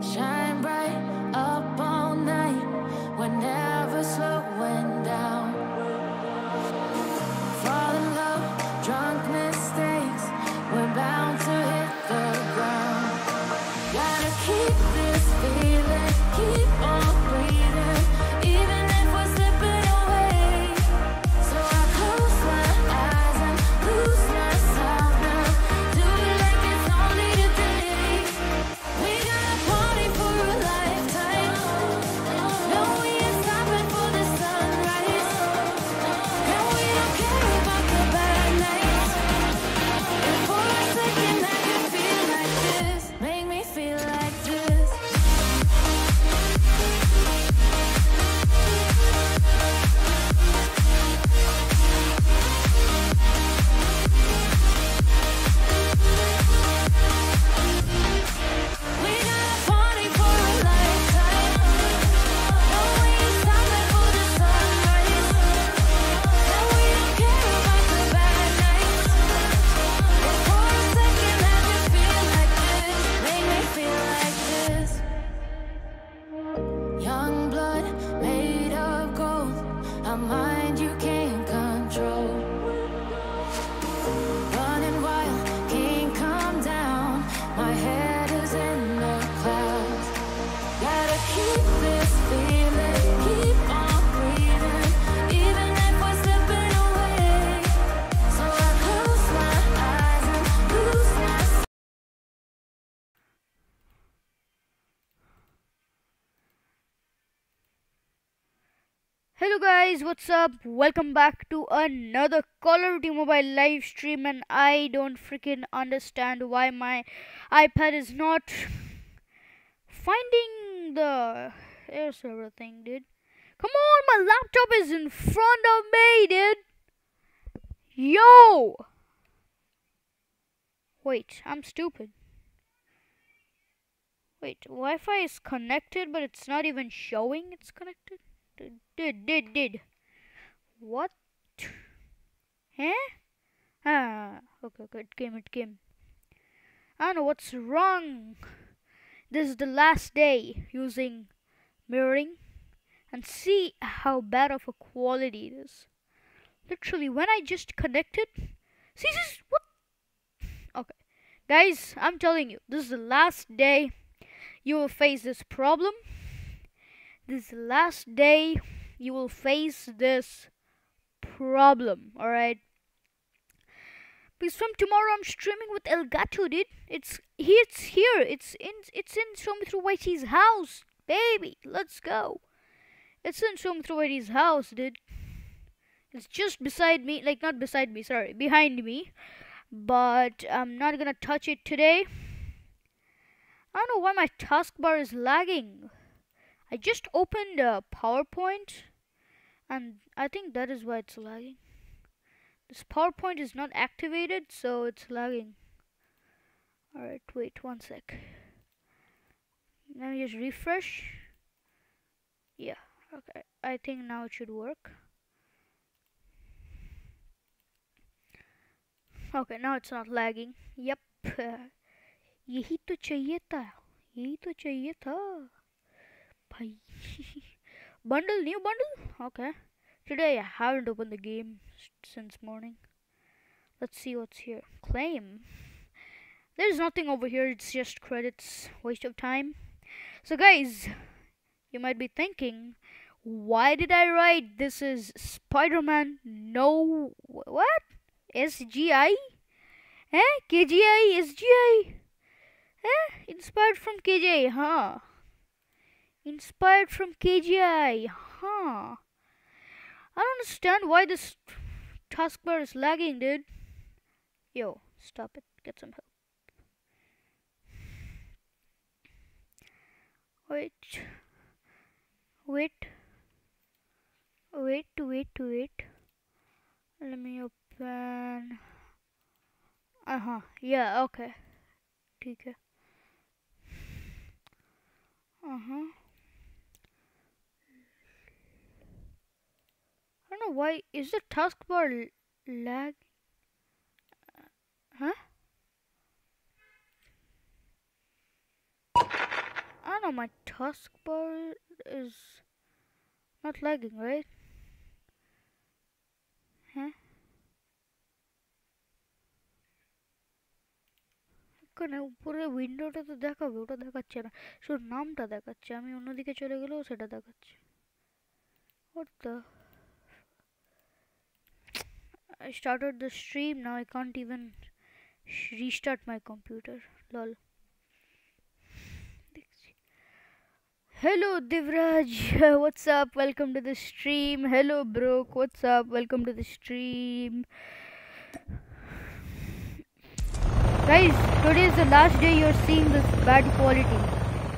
Shine bright up all night. We're never slowing guys, what's up? Welcome back to another Call of Duty Mobile live stream and I don't freaking understand why my iPad is not finding the air server thing, dude. Come on, my laptop is in front of me, dude. Yo! Wait, I'm stupid. Wait, Wi-Fi is connected but it's not even showing it's connected? Did, did, did. What? Huh? Ah, okay, okay, it came, it came. I don't know what's wrong. This is the last day using mirroring and see how bad of a quality it is. Literally, when I just connected, see this, what? Okay, guys, I'm telling you, this is the last day you will face this problem this last day you will face this problem all right because from tomorrow i'm streaming with elgato dude. It's he it's here. It's in it's in Soumitro YT's house baby. Let's go. It's in Soumitro YT's house dude. It's just beside me like not beside me sorry behind me. But i'm not gonna touch it today. I don't know why my taskbar is lagging I just opened a PowerPoint and I think that is why it's lagging. This PowerPoint is not activated so it's lagging. Alright, wait one sec. Let me just refresh. Yeah, okay. I think now it should work. Okay, now it's not lagging. Yep. यही तो चाहिए था यही तो चाहिए था Bundle, new bundle? Okay. Today I haven't opened the game since morning. Let's see what's here. Claim. There's nothing over here, it's just credits. Waste of time. So, guys, you might be thinking, why did I write this is Spider Man? No. What? SGI? Eh? KGI? SGI? Eh? Inspired from KJ, huh? Inspired from KGI, huh? I don't understand why this taskbar is lagging, dude. Yo, stop it. Get some help. Wait. Wait. Wait, wait, wait. Let me open. Uh huh. Yeah, okay. ठीक है. Uh I don't know why. Is the taskbar l- lag? Huh? I don't know, my taskbar is not lagging, right? Huh? ওখানে উপরে উইন্ডোটা তো দেখাবে ওটা দেখাচ্ছে না শুধু নামটা দেখাচ্ছে আমি অন্যদিকে চলে গেলেও সেটা দেখাচ্ছে What the? I started the stream now I can't even restart my computer. Lol. Hello Divraj, what's up? Welcome to the stream. Hello Brooke, what's up? Welcome to the stream. Guys, today is the last day you're seeing this bad quality.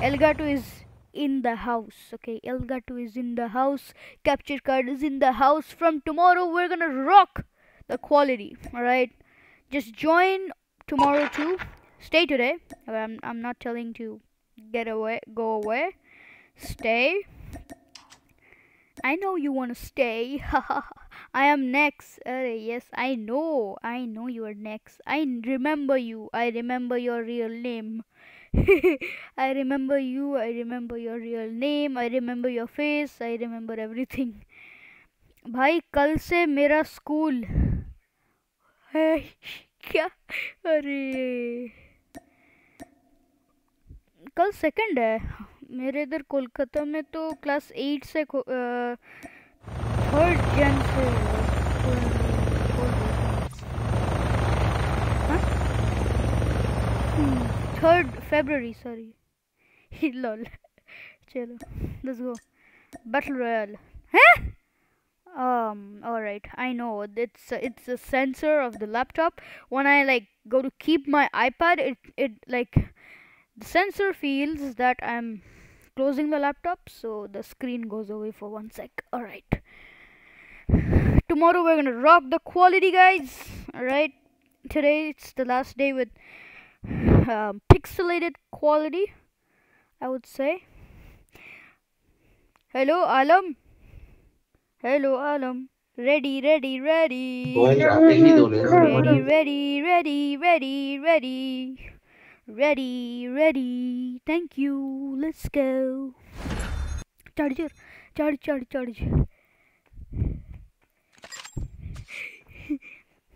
Elgato is in the house, okay? Elgato is in the house. Capture card is in the house. From tomorrow, we're gonna rock the quality, alright? Just join tomorrow too. Stay today. I'm, I'm not telling to get away, go away. Stay. I know you want to stay. I am next. Uh, yes, I know. I know you are next. I n- remember you. I remember your real name. I remember you. I remember your real name. I remember your face. I remember everything. भाई कल से मेरा school है? क्या? अरे। कल second है। मेरे इधर कोलकाता में तो क्लास एट से थर्ड जन से थर्ड फेब्रवरी सॉरी लॉल। चलो लेट्स गो बैटल रॉयल हैं? Um all right i know it's it's a sensor of the laptop. When i like go to keep my ipad it it like the sensor feels that i'm closing the laptop so the screen goes away for one sec. All right. Tomorrow we're gonna rock the quality guys. All right. Today it's the last day with um, pixelated quality i would say. Hello alam Hello, Alam. Ready, ready, ready. Ready, ready, ready, ready, ready. Ready, ready. Thank you. Let's go. Charger, charge, charge, charge.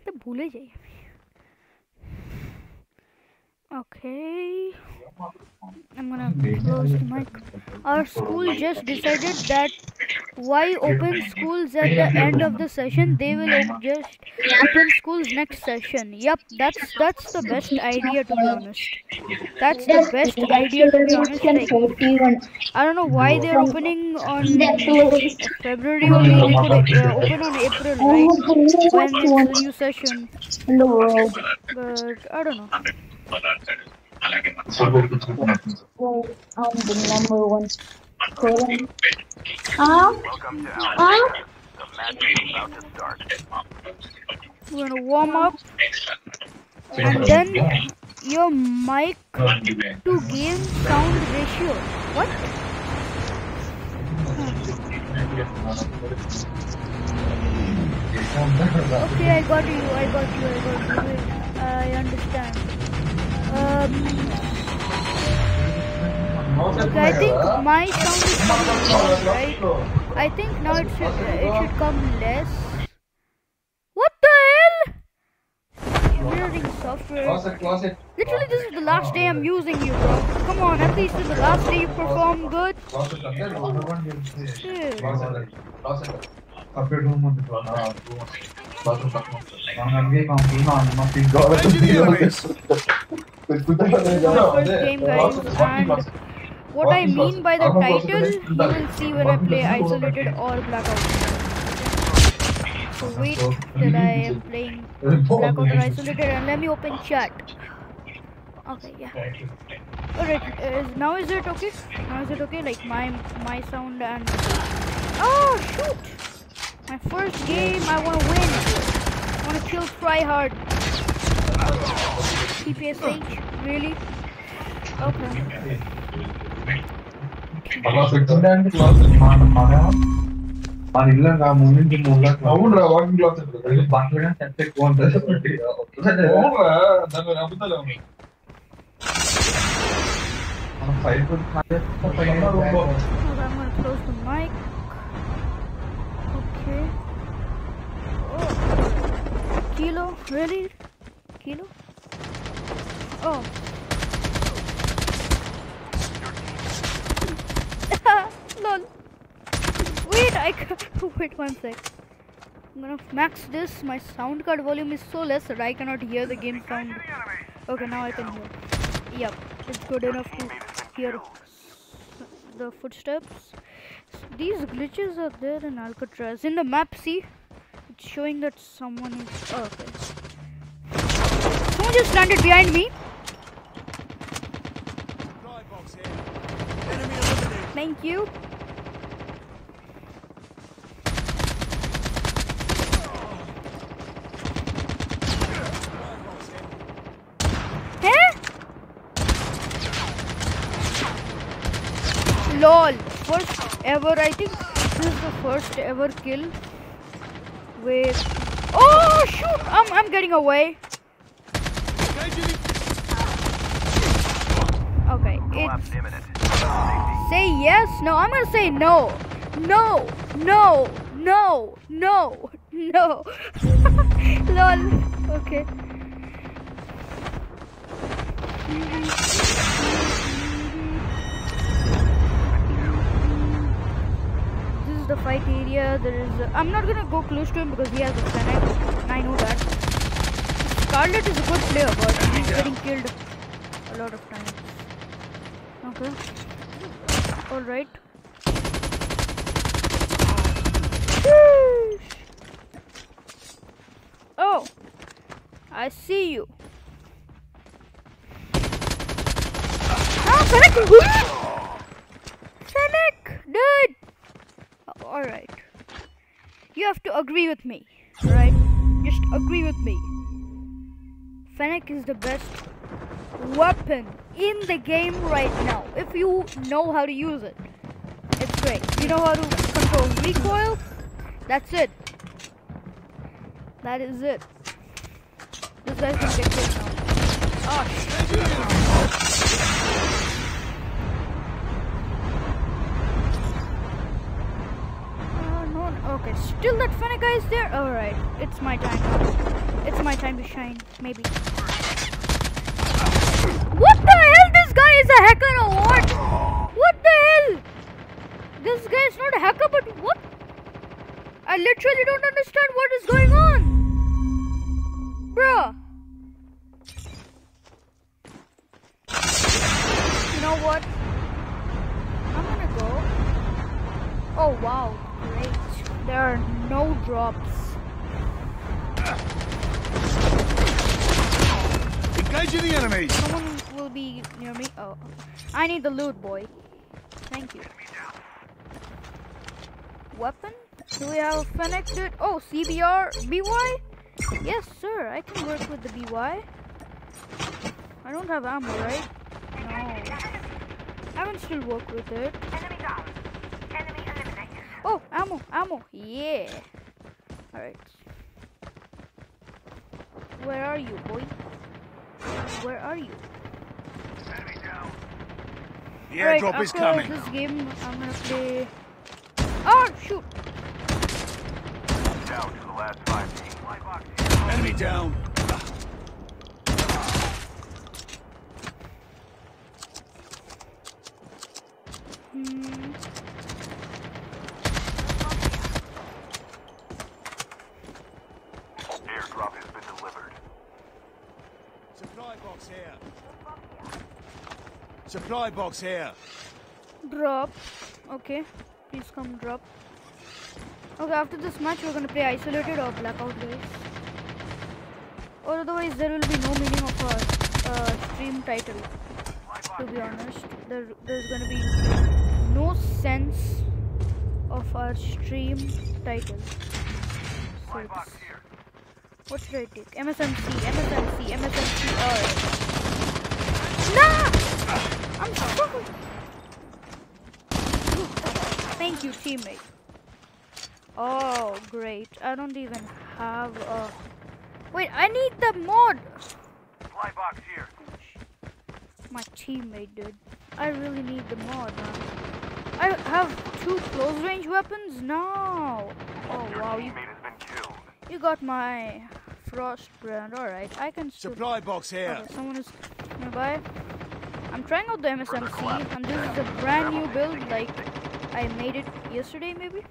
তো ভুলে যাই okay I'm gonna close the mic. Our school just decided that why open schools at the end of the session? They will just open schools next session. Yep, that's that's the best idea to be honest. That's the best idea to be honest. I don't know why they're opening on February only. They could uh, open on April, right? When it's the new session. But I don't know. I'm the number one. Ah, ah, We're gonna warm up and then your mic to game sound ratio. What? Okay, I got you. I got you. I got you. I understand. Um, okay, I think my sound is coming less, right? I think now it should it should come less. What the hell? Mirroring software. Literally, this is the last day I'm using you, bro. Come on, at least it's the last day you perform good. Shit. First game, guys, and what I mean by the title, you will see when I play Isolated or Blackout. So wait till I am playing Blackout or Isolated and let me open chat. Okay, yeah. Alright, is, now is it okay? Now is it okay? Like my my sound and oh shoot! My first game, I want to win. I want to kill Try Hard. TPSH, really? Okay. మన ఇల్లు నా ముందు మూల అవునురా walking class బట్టలు చెత్త ఎక్కువ ఉంటుంది అవునురా దాని అబద్ధాలు మనం fight Okay, I'm gonna close the mic. Okay. Oh. Kilo? Really? Kilo? Oh. Lol. Wait, I ca- wait one sec. I'm gonna max this. My sound card volume is so less that I cannot hear the game sound. Okay, now I can hear. Yep, it's good enough to hear the footsteps. These glitches are there in Alcatraz. In the map, see? It's showing that someone is. Oh, okay. Someone just landed behind me. Thank you. Huh? LOL. First ever, I think this is the first ever kill with. Oh shoot! I'm I'm getting away. Okay, it's say yes. No, I'm gonna say no. No, no, no, no, no. Lol. Okay. This is the fight area. There is. i I'm not gonna go close to him because he has a Fennec. I know that. Scarlet is a good player, but he's getting killed a lot of times. Okay. All right. Oh, I see you. Ah! Fennec, dude. All right. You have to agree with me, right? Just agree with me. Fennec is the best weapon in the game right now. If you know how to use it, it's great. You know how to control recoil? That's it. That is it. This guy's gonna get killed now. Oh, shit. Uh, no, one- okay, still that funny guy is there? Alright, it's my time. It's my time to shine, maybe. What the hell? This guy is a hacker or what? What the hell? This guy is not a hacker, but what? I literally don't understand what is going on. Bruh. You know what? I'm gonna go. Oh wow. There are no drops. Engaging the enemies. Someone will be near me. Oh, I need the loot, boy. Thank you. Weapon? Do we have a Fennec, dude? Oh, CBR, BY? Yes, sir. I can work with the BY. I don't have ammo, right? No. I can still work with it. Oh, ammo, ammo. Yeah. Alright. Where are you, boy? Where are you? The Alright, airdrop is after coming. this game, I'm gonna play. Oh shoot! Down to the last five. Enemy down. Hmm. Supply box here. Supply box here. Drop. Okay. Please come drop. Okay, after this match, we're gonna play isolated or blackout, guys. Or otherwise, there will be no meaning of our uh, stream title. To be honest, there, there's gonna be no sense of our stream title. So what should I take? MSMC, MSMC, MSMC, alright. Nah! I'm so Thank you, teammate. Oh, great. I don't even have a... Wait, I need the mod! Fly box here. my teammate dude. I really need the mod, man. I have two close range weapons now. Oh wow, you you got my frost brand. All right, I can. Supply box here. Okay, someone is nearby. I'm trying out the MSMC, and this is a brand new build. Like I made it yesterday, maybe.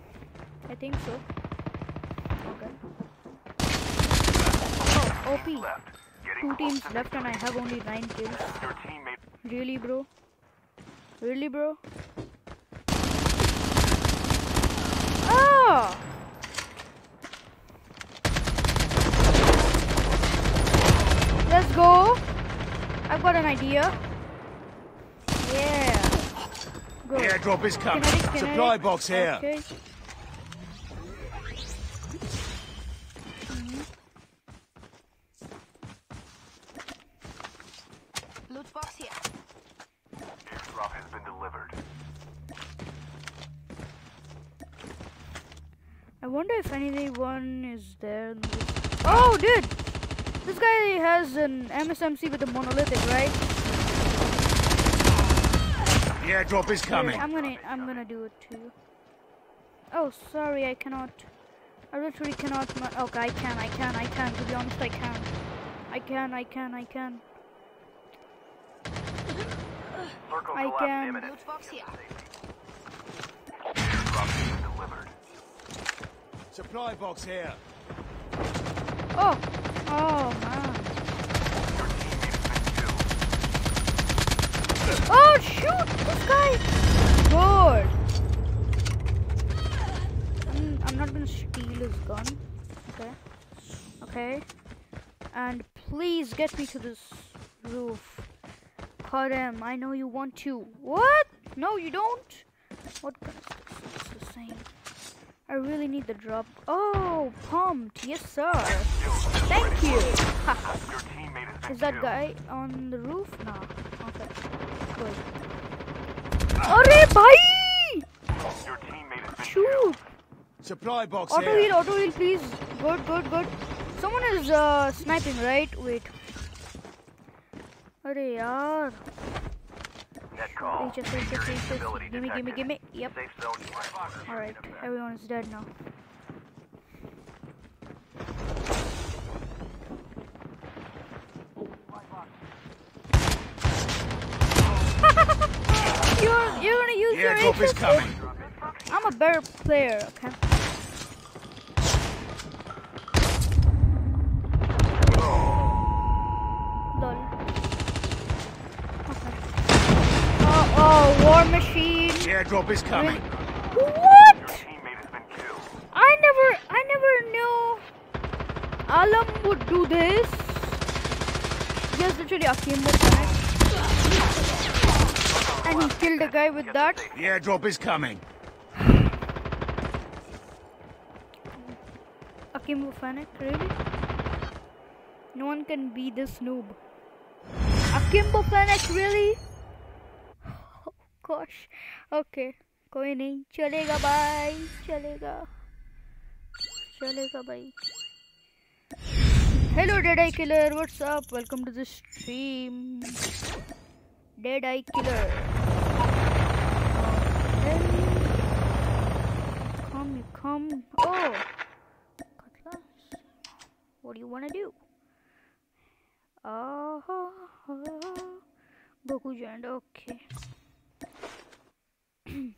I think so. Okay. Oh, OP. Two teams left, and I have only nine kills. Really, bro? Really, bro? Ah! Let's go. I've got an idea. Yeah. Go. The airdrop is coming. Kinetic, Supply box here. Okay. Loot box here. Airdrop has been delivered. I wonder if anyone is there. Oh, dude! This guy has an MSMC with a monolithic, right? The airdrop is Here, coming. I'm gonna, I'm gonna do it too. Oh, sorry, I cannot. I literally cannot. ma- Okay, oh, I can, I can, I can. To be honest, I can. I can, I can, I can. Circle I can. imminent. Loot box here. Airdrop has been delivered. Supply box here. Oh, oh man. Oh shoot! This guy. Good. I'm, I'm not gonna steal his gun. Okay. Okay. And please get me to this roof. Cut him. I know you want to. What? No, you don't. What gun is this? It's the same. I really need the drop. Oh, pumped. Yes, sir. Thank you. Your teammate has been Is that guy on the roof? No. Okay. Good. Arey bhai! Your teammate has been Shoot! Supply box Auto here. heal, auto heal, please. Good, good, good. Someone is uh, sniping, right? Wait. Arey yaar. Net call. HS, HS, HS. Gimme, gimme, gimme. Yep. Alright, everyone is dead now. you're you're gonna use The your is coming. I'm a better player, okay? Lol. Okay. Oh, oh, War Machine. Airdrop is coming. What? Teammate has been killed. I never, I never knew Alam would do this. Yes, literally Akimbo died. And he killed a guy with that? The airdrop is coming. Akimbo Fennec, really? No one can be this noob. Akimbo Fanek, really? Oh gosh. Okay. कोई नहीं चलेगा भाई चलेगा चलेगा भाई hello dead eye killer what's up welcome to the stream Dead Eye Killer. Okay. Come, come. Oh! What do you want to do? Ah, Goku joined. Okay.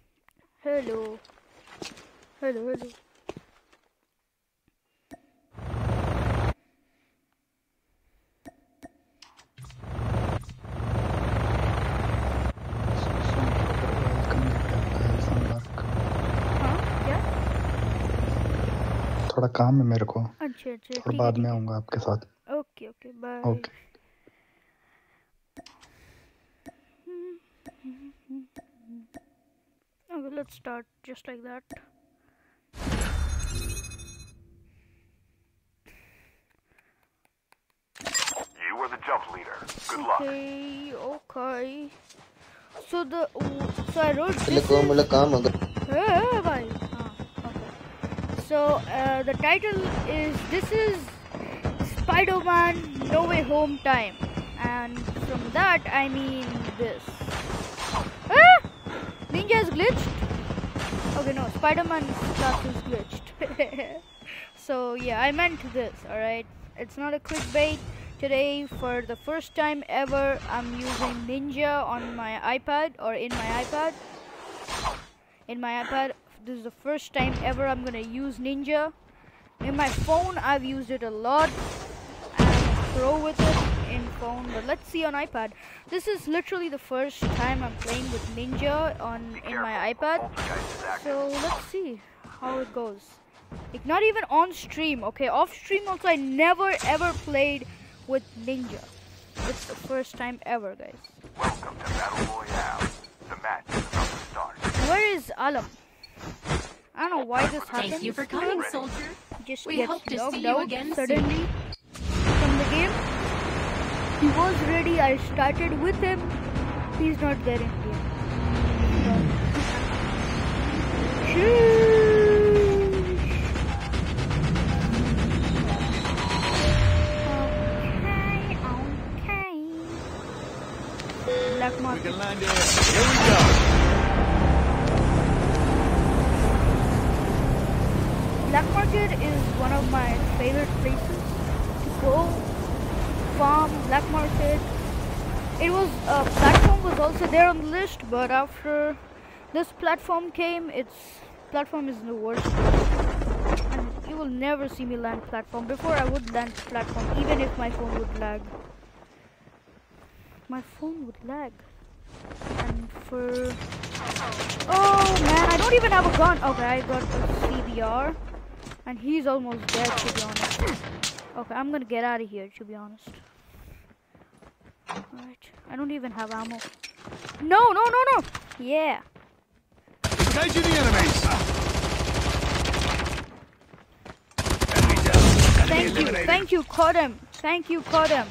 hello. Hello, hello. थोड़ा काम है मेरे को अच्छा अच्छा थोड़ा बाद में आऊँगा आपके साथ okay okay bye okay Okay, let's start just like that. You were the jump leader. Good luck. Okay, okay. So the so I wrote this. को is- मतलब काम Hey, bhai. So uh, the title is this is Spider-Man No Way Home time, and from that, I mean this. Ah! Ninja is glitched. Okay, no, Spider-Man's class is glitched. so yeah, I meant this. All right, it's not a clickbait. Today, for the first time ever, I'm using Ninja on my iPad or in my iPad. In my iPad, this is the first time ever I'm gonna use Ninja. In my phone, I've used it a lot. I'm pro with it in phone, but let's see on iPad. This is literally the first time I'm playing with Ninja on in my iPad. Poltergeist is active. So let's see how it goes. Like not even on stream, okay? Off stream also I never ever played with Ninja. It's the first time ever, guys. Welcome to Battle Royale. The match is about to start. Where is Alam? I don't know why this happens. Thank you for coming, soldier. Just We gets hope to see you out again soon. suddenly from the game. He was ready. I started with him. He's not there in game. So. Okay, okay. Black We can land here. Here we go. Black market is one of my favorite places to go farm black market. It was uh, platform was also there on the list, but after this platform came, its platform is the worst. And you will never see me land platform. Before I would land platform, even if my phone would lag. My phone would lag. And for oh man, I don't even have a gun. Okay, I got a CBR. And he's almost dead, to be honest. Okay, I'm gonna get out of here, to be honest. Alright, I don't even have ammo. No, no, no, no! Yeah. Engaging the enemies. Enemy down. Enemy Thank you, thank you, caught him. Thank you, caught him.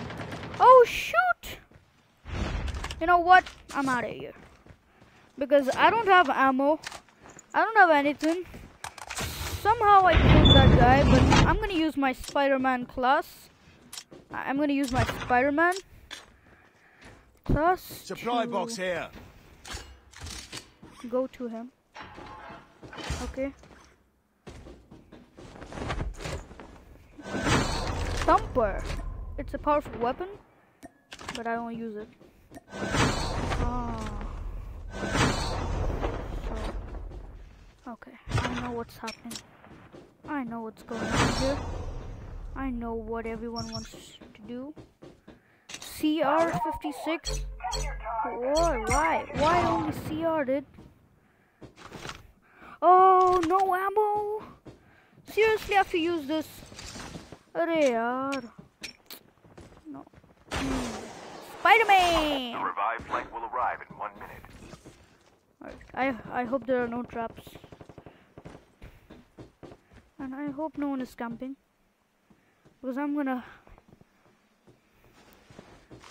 Oh, shoot! You know what? I'm out of here. Because I don't have ammo. I don't have anything. Somehow I killed that guy, but I'm gonna use my Spider-Man class. I'm gonna use my Spider-Man class Supply box here. go to him. Okay. Thumper. It's a powerful weapon, but I don't use it. Ah. So, okay. I know what's happening. I know what's going on here. I know what everyone wants to do. CR 56. Why? Why? Why only CR, dude? Oh, no ammo! Seriously, I have to use this. Yaar. No. Hmm. Spider-Man! The revived flight will arrive in one minute. Alright, I, I hope there are no traps. And I hope no one is camping. Because I'm gonna...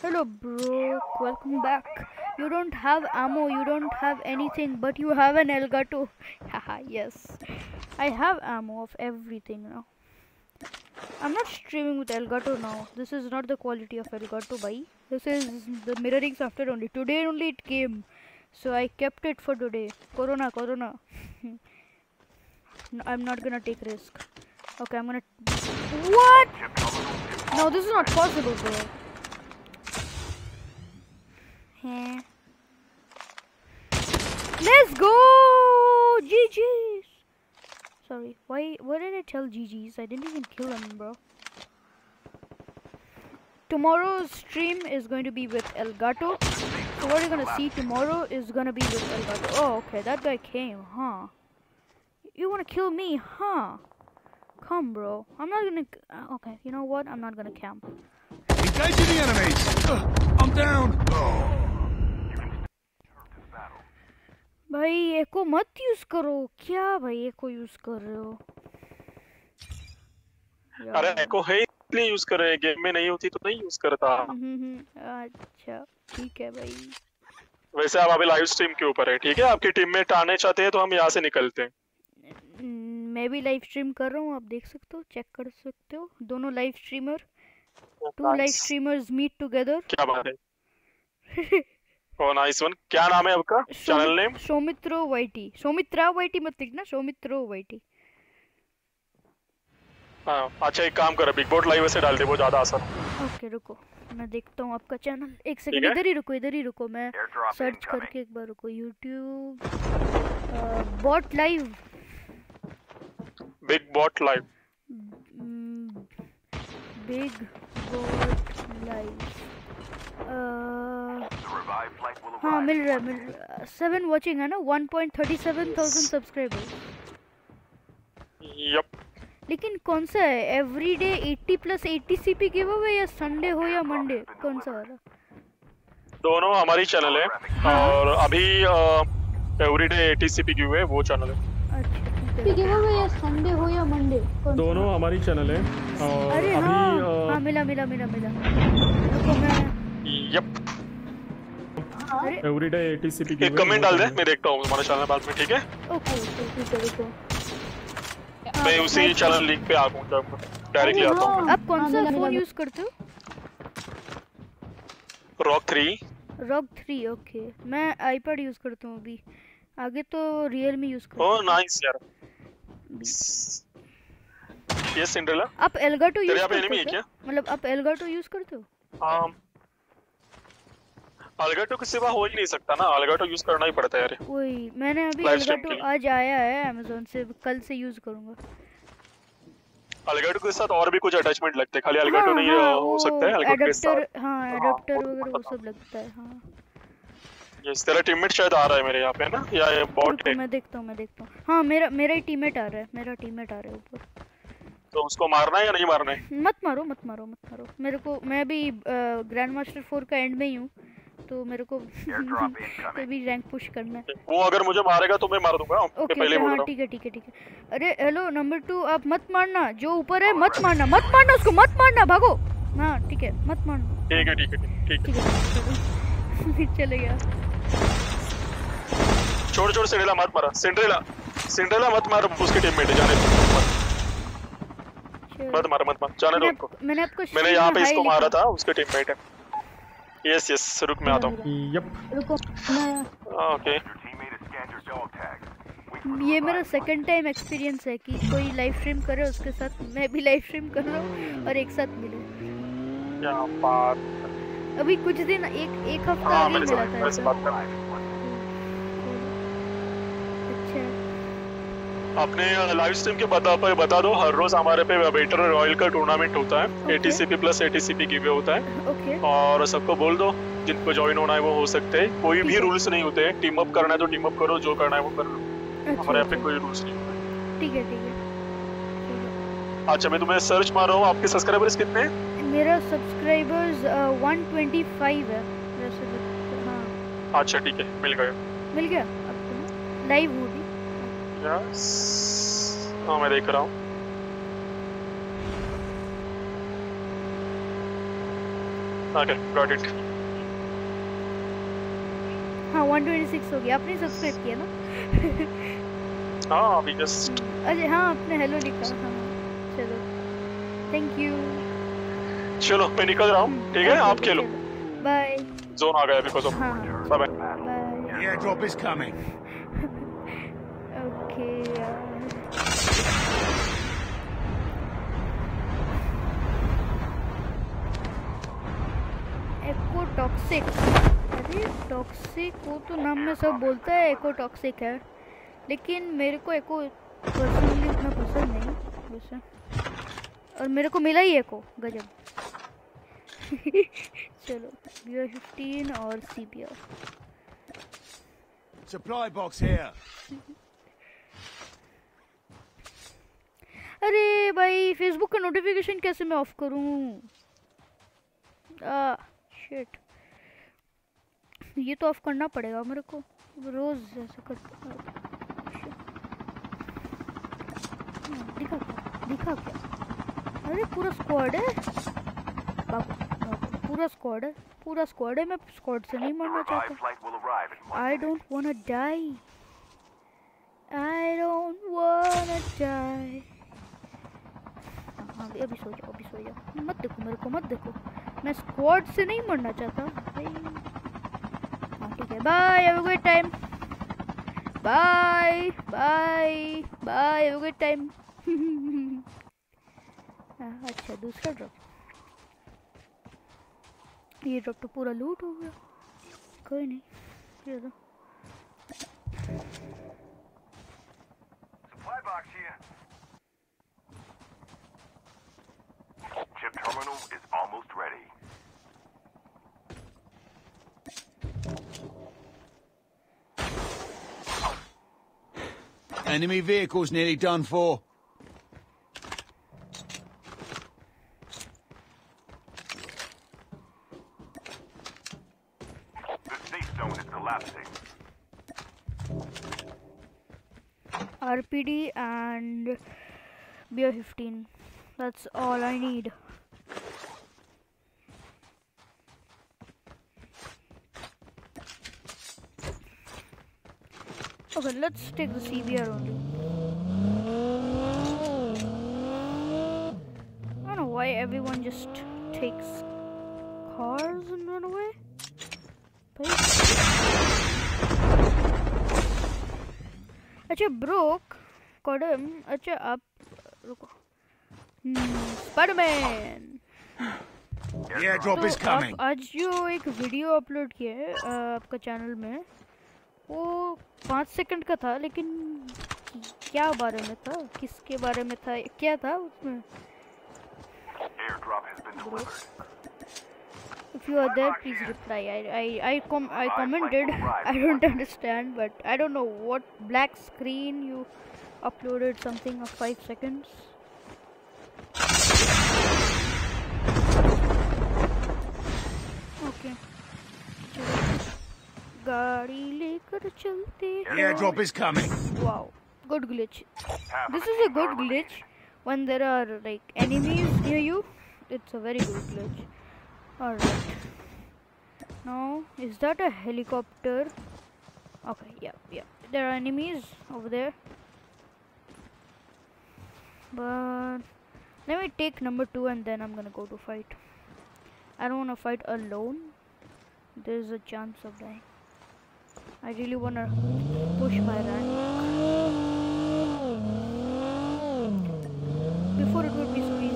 Hello bro, welcome back. You don't have ammo, you don't have anything, but you have an Elgato. Haha, yes. I have ammo of everything now. I'm not streaming with Elgato now. This is not the quality of Elgato, bhai. This is the mirroring software only. Today only it came. So I kept it for today. Corona, Corona. I'm not gonna take risk. Okay, I'm gonna. What? No, this is not possible, bro. Heh. Let's go! GG's! Sorry, why why did I tell GG's? I didn't even kill him, bro. Tomorrow's stream is going to be with Elgato. So what you're gonna see tomorrow is gonna be with Elgato. Oh, okay, that guy came, huh? You wanna kill me, huh? Come, bro. I'm not gonna. uh, Okay, you know what? I'm not gonna camp. Engaging the enemies. Ugh, I'm down. Oh. भाई एको मत use करो क्या भाई एको use कर रहे हो अरे। एको है इसलिए यूज़ कर रहे हैं गेम में नहीं होती तो नहीं यूज़ करता हम्म, हम्म, अच्छा ठीक है भाई वैसे आप अभी लाइव स्ट्रीम के ऊपर है ठीक है आपकी टीम में आने चाहते हैं तो हम यहाँ से निकलते हैं मैं भी लाइव स्ट्रीम कर रहा हूँ आप देख सकते हो चेक कर सकते हो। दोनों live streamer two live. Streamers meet together क्या बात है? ओ नाइस वन क्या नाम है आपका? Channel name Soumitro YT Soumitra YT मत लिखना सौमित्रो वाईटी हाँ अच्छा एक काम कर बिग बोट लाइव से डाल दे वो ज़्यादा आसान ओके रुको मैं देखता हूँ आपका चैनल एक सेकंड इधर ही रुको इधर ही रुको मैं सर्च करके एक बार रुको YouTube bot live big bot live big bot live हाँ मिल रहा है मिल रहा है। सेवन वॉचिंग है ना? One point thirty seven thousand subscriber yup लेकिन कौन सा है? Every day eighty plus eighty C P give away या संडे हो या मंडे कौन सा वाला? दोनों हमारी चैनल है। और अभी एवरीडे एटीसीपी क्यू है वो चैनल है। अच्छा। है गिव अवे संडे हो या मंडे दोनों हमारी चैनल है और अरे हाँ। हाँ मिला मिला मिला मिला। रुको मैं यप एवरीडे एटीसीपी एक कमेंट डाल दे मैं देखता हूँ तुम्हारे चैनल बाद में ठीक है? ओके ठीक है रुको। मैं उसी चैनल लिंक पे आ जाऊँगा डायरेक्टली आता हूँ। आप कौन हाँ, सा फ़ोन यूज़ करते हो? Rock three rock three okay मैं आईपैड यूज़ करता हूँ अभी। आगे तो रियलमी यूज़ करता ओ हूँ नाइस यार। ये सिंड्रेला आप एल्गाटो तेरे यूज़ करते हो है क्या? मतलब आप एल्गाटो यूज़ करते हो? हाँ अलगाटो के सिवा हो ही नहीं सकता ना। अलगाटो यूज़ करना ही पड़ता है यार। वही मैंने अभी के लिए। आज आया है अमेजोन से कल से यूज़ करूँगा। अलगाटो के साथ और भी कुछ अटैचमेंट लगते हैं। खाली अलगाटो हाँ, नहीं हाँ, हो सकता है अलगाटो के साथ। हाँ एडाप्टर वगैरह वो सब लगता है हाँ। यस तेरा टीममेट शायद आ रहा है मेरे यहाँ पे ना? या ये बॉट है? मैं देखता हूँ मैं देखता हूँ। हाँ मेरा मेरा ही टीममेट आ रहा है मेरा टीममेट आ रहा है ऊपर। तो उसको मारना है या नहीं मारना है? मत मारो मत मारो मत मारो। मेरे को मैं अभी ग्रैंड मास्टर फोर का एंड में ही हूँ तो मेरे को रैंक पुश करना है। वो अगर मुझे मारेगा तो मैं मार दूँगा ओके पहले बोल हाँ रहा ठीक है ठीक है ठीक है। अरे हेलो नंबर टू आप मत मारना जो ऊपर है मत मारना मत मारना उसको मत मारना भागो। हाँ ठीक है मत मारना। ठीक है। ठीक है ठीक है ठीक है। चले गया। छोड़ छोड़ सिंड्रेला मत मारा। सिंड्रेला सिंड्रेला मत मार उसके टीममेट है जाने दो। मत- मार मत मार जाने दो मैंने उनको मैंने आपको मैंने यहाँ पे इसको मारा था उसके टीममेट है। यस यस रुक मैं आता हूँ। यप रुको मैं ओके the ये मेरा सेकंड टाइम एक्सपीरियंस है कि कोई लाइव स्ट्रीम करे उसके साथ मैं भी लाइव स्ट्रीम कर रहा हूँ और एक साथ मिले। क्या बात अभी कुछ दिन एक एक हफ़्ता हाँ आगे मिला था अच्छा। अपने लाइव स्ट्रीम के बता पर बता दो हर रोज हमारे पे वेटर रॉयल का टूर्नामेंट होता है एटीसीपी प्लस एटीसीपी गिवे होता है। ओके और सबको बोल दो जिनको ज्वाइन होना है वो हो सकते हैं। कोई भी रूल्स नहीं होते हैं। टीम अप करना है तो टीम अप करो जो करना है वो कर। लो अच्छा हमारे यहाँ पे अच्छा। कोई रूल्स नहीं होते। ठीक है ठीक है। अच्छा मैं तुम्हें सर्च मार रहा हूँ आपके सब्सक्राइबर्स कितने हैं? मेरा सब्सक्राइबर्स वन ट्वेंटी फाइव है। वैसे तो- हाँ। अच्छा ठीक है। मिल गए मिल गया? आपको लाइव हूँ अभी यस हाँ मैं देख रहा हूँ। ओके गॉट इट हाँ वन ट्वेंटी सिक्स हो गया। आपने सब्सक्राइब किया ना? हाँ अभी जस्ट अरे हाँ आपने हेलो लिखा। हाँ चलो। थैंक यू चलो मैं निकल रहा हूँ ठीक है? आप खेलो। बाय जोन आ गया बिकॉज़ ऑफ़ हाँ bye bye bye The airdrop is coming. Okay echo toxic अरे टॉक्सिक वो तो नाम में सब बोलता है एको टॉक्सिक है। लेकिन मेरे को एको पर्सनली उतना पसंद नहीं वैसे। और मेरे को मिला ही एको गजब। चलो बी फिफ्टीन और C B R Supply box here. अरे भाई फेसबुक का नोटिफिकेशन कैसे मैं ऑफ़ करूँ? आ शिट ये तो ऑफ़ करना पड़ेगा मेरे को। रोज ऐसे करते दिखा क्या? दिखा क्या? अरे पूरा स्क्वाड है। बाप, पूरा स्क्वाड है पूरा स्क्वाड है मैं स्क्वाड से नहीं मरना चाहता। one I minute. don't wanna die. I don't wanna die. हाँ, हाँ अभी अभी सो जाओ अभी सो जाओ। मत देखो मेरे को मत देखो। मैं स्क्वाड से नहीं मरना चाहता। भाई। ठीक है। Bye have a good time bye bye bye have a good time अच्छा दूसरा ड्रॉप ये ड्रॉप तो पूरा लूट हो गया कोई नहीं ये तो Supply box here. Chip terminal is almost ready. Enemy vehicle's nearly done for. Collapsing. RPD and beer 15 that's all I need. Okay let's take the CBR only. I don't know why everyone just takes अच्छा broke कॉडम अच्छा आप रुको Spiderman airdrop is तो आप आज जो एक video upload किया है आपका चैनल में वो पाँच सेकंड का था लेकिन क्या बारे में था? किसके बारे में था? क्या था उसमें? If you are there, please reply. I I I com I commented. I don't understand, but I don't know what black screen you uploaded something of five seconds. Okay. चलो, गाड़ी लेकर चलते The airdrop is coming. Wow, good glitch. Half This of is the a good armor glitch when there are like enemies near you. It's a very good glitch. Alright. Now, is that a helicopter? Okay, yeah, yeah. There are enemies over there. But let me take number two and then I'm gonna go to fight. I don't wanna fight alone. There's a chance of dying. I really wanna push my rank. Before it would be so easy.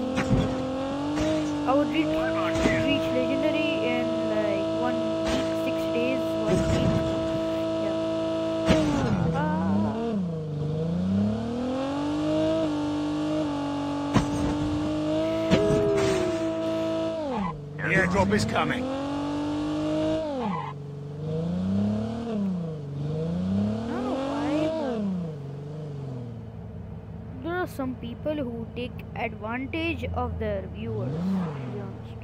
I would reach, reach legendary in like one week, six days, one week. Yeah. Ah. Airdrop is coming. I don't know why, but there are some people who take advantage of their viewers. To be honest,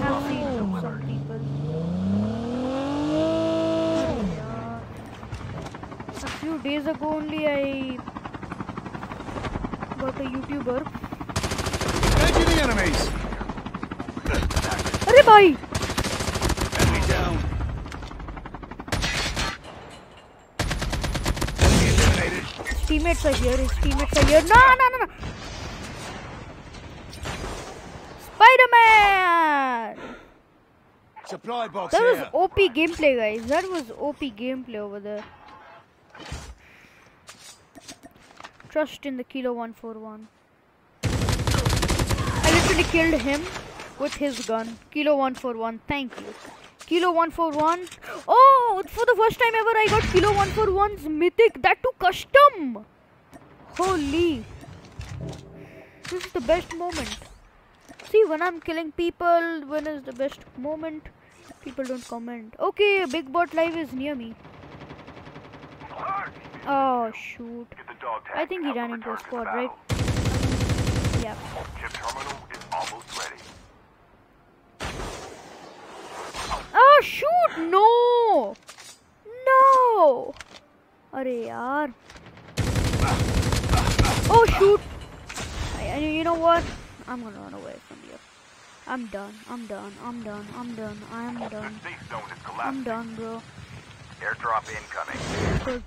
I've seen some people. Yeah. A few days ago only, I got a YouTuber. Engaging the enemies. भाई teammates are here. His teammates are here. No, no, no, no. Spider Man. Supply box. That was OP gameplay, guys. That was OP gameplay over there. Trust in the Kilo 141. I literally killed him with his gun. Kilo 141. Thank you. Kilo 141. Oh, for the first time ever, I got Kilo 141's mythic. That too custom. Holy. This is the best moment. See, when I'm killing people, when is the best moment? People don't comment. Okay, Big Bot Live is near me. Oh, shoot. Get the dog tag. I think he ran into a squad, right? Yeah. Chip terminal is almost ready. Oh, shoot! No! No! अरे यार Oh shoot! I, I, you know what? I'm gonna run away from you. I'm done. I'm done. I'm done. I'm done. I'm The done. safe zone is I'm collapsing. done, bro. Airdrop incoming. Good.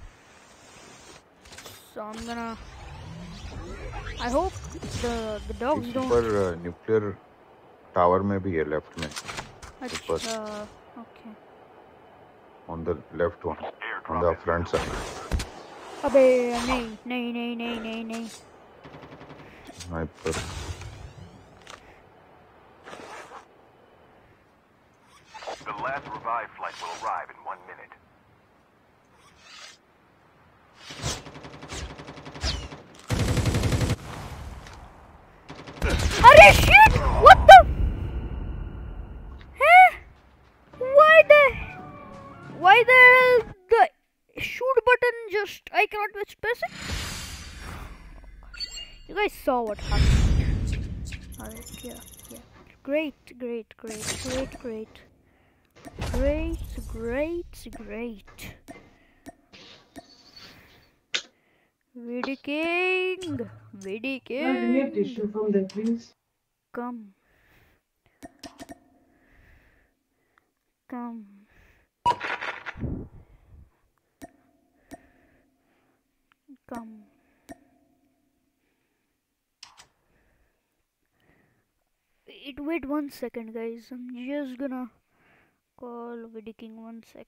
So I'm gonna. I hope the the dogs don't. पर nuclear tower में भी है left में ऊपर। अच्छा Okay. On the left one. On the front side. अबे नहीं नहीं नहीं नहीं नहीं नहीं Sniper. The last revive flight will arrive in one minute. अरे shit! What Why the hell the shoot button just I cannot press it? You guys saw what happened. Alright, yeah, yeah. Great, great, great, great, great. Great, great, great. Vidi King! Vidi King! tissue from there, please. Come. Come. Come. Wait, wait one second, guys. I'm just gonna call Vidi King one sec.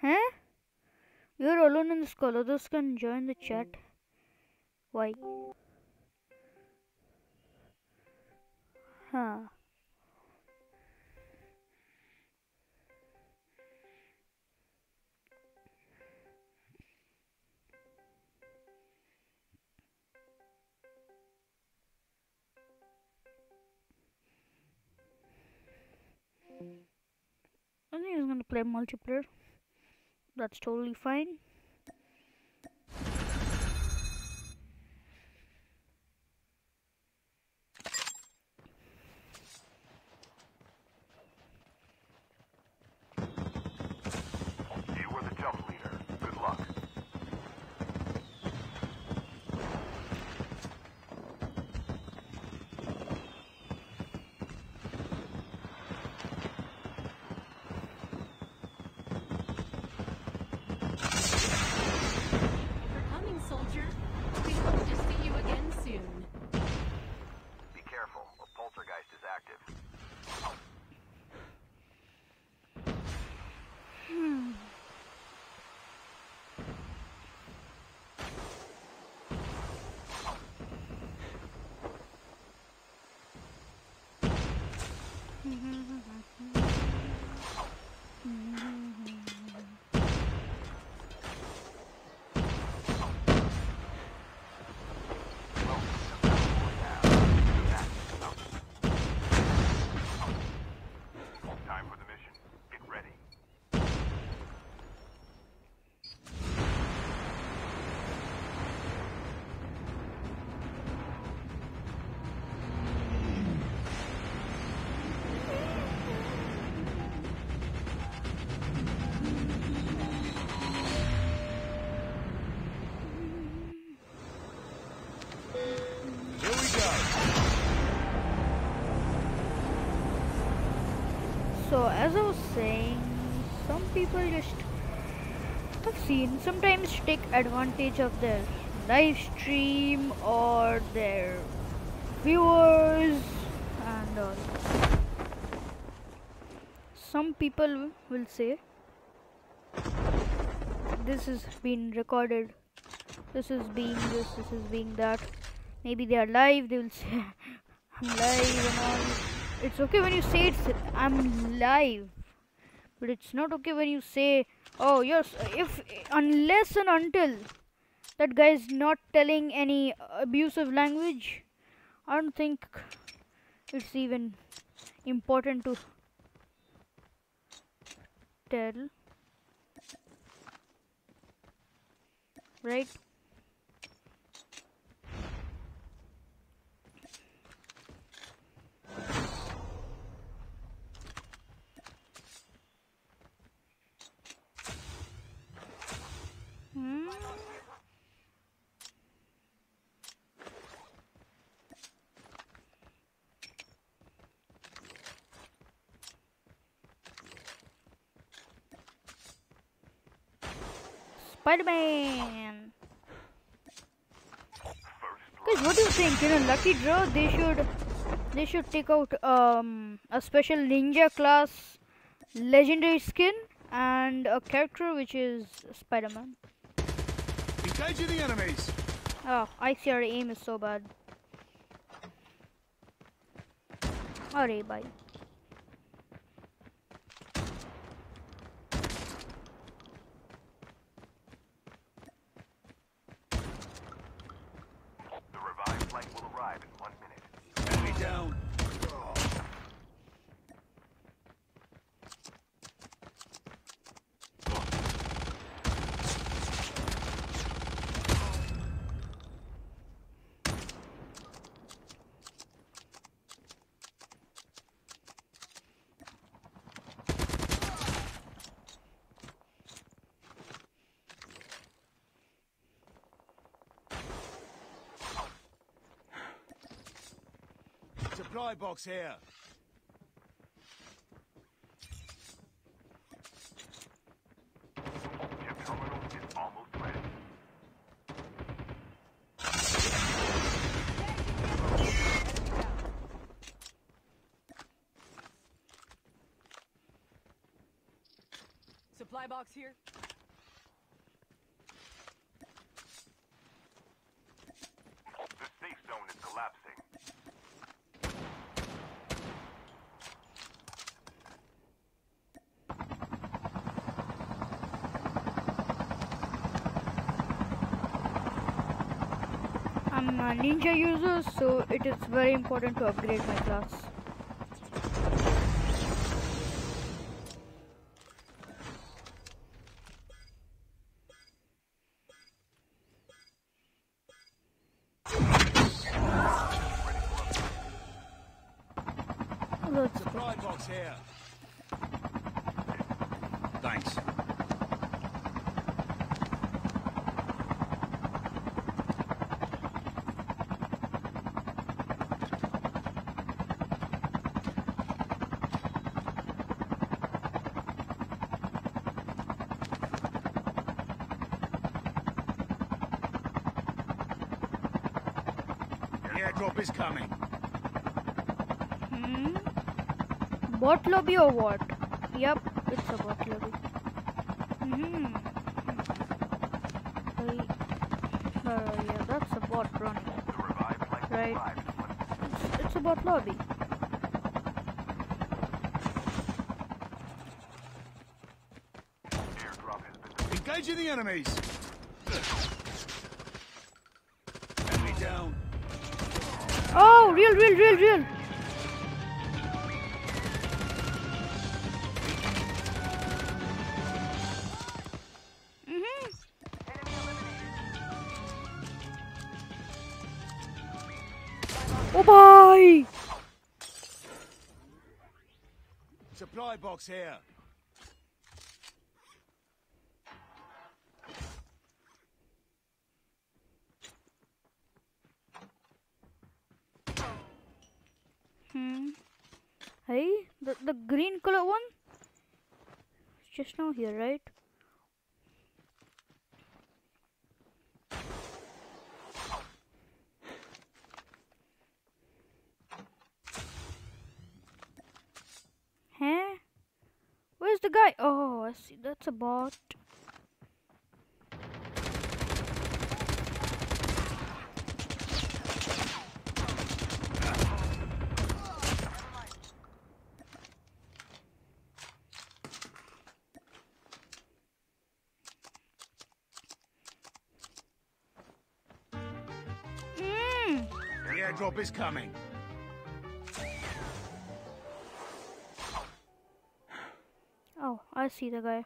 Huh? You're alone in this call. Others can join the chat. Why? Huh. I think he's gonna play multiplayer. That's totally fine. As I was saying, some people just I've seen sometimes take advantage of their live stream or their viewers and all. Some people will say this is being recorded, this is being this, this is being that. Maybe they are live, they will say I'm live and all. It's okay when you say it's I'm live, but it's not okay when you say, oh yes, if unless and until that guy is not telling any abusive language, I don't think it's even important to tell, right? Spider-Man. Guys, what do you think? You know, Lucky Draw, they should they should take out um a special ninja class legendary skin and a character which is Spider-Man. Engaging the enemies. Oh, ICR aim is so bad. Alright, bye. The revived flight will arrive in one minute. Enemy down. Supply box here. Supply box here. The safe zone is collapsing. I'm a ninja user, so it is very important to upgrade my class. Supply box here. Thanks. The airdrop is coming. Hmm? Bot lobby or what? Yep, it's a bot lobby. Hmm. I- Uh, yeah, that's a bot running. The revived flight will Right. arrive in one minute. It's, it's a bot lobby. Airdrop has. Engaging the enemies. Here. Hmm. Hey, the the green color one. It's just now here, right? Huh? Where's the guy? Oh, I see. That's a bot. Mm. The airdrop is coming. I see the guy.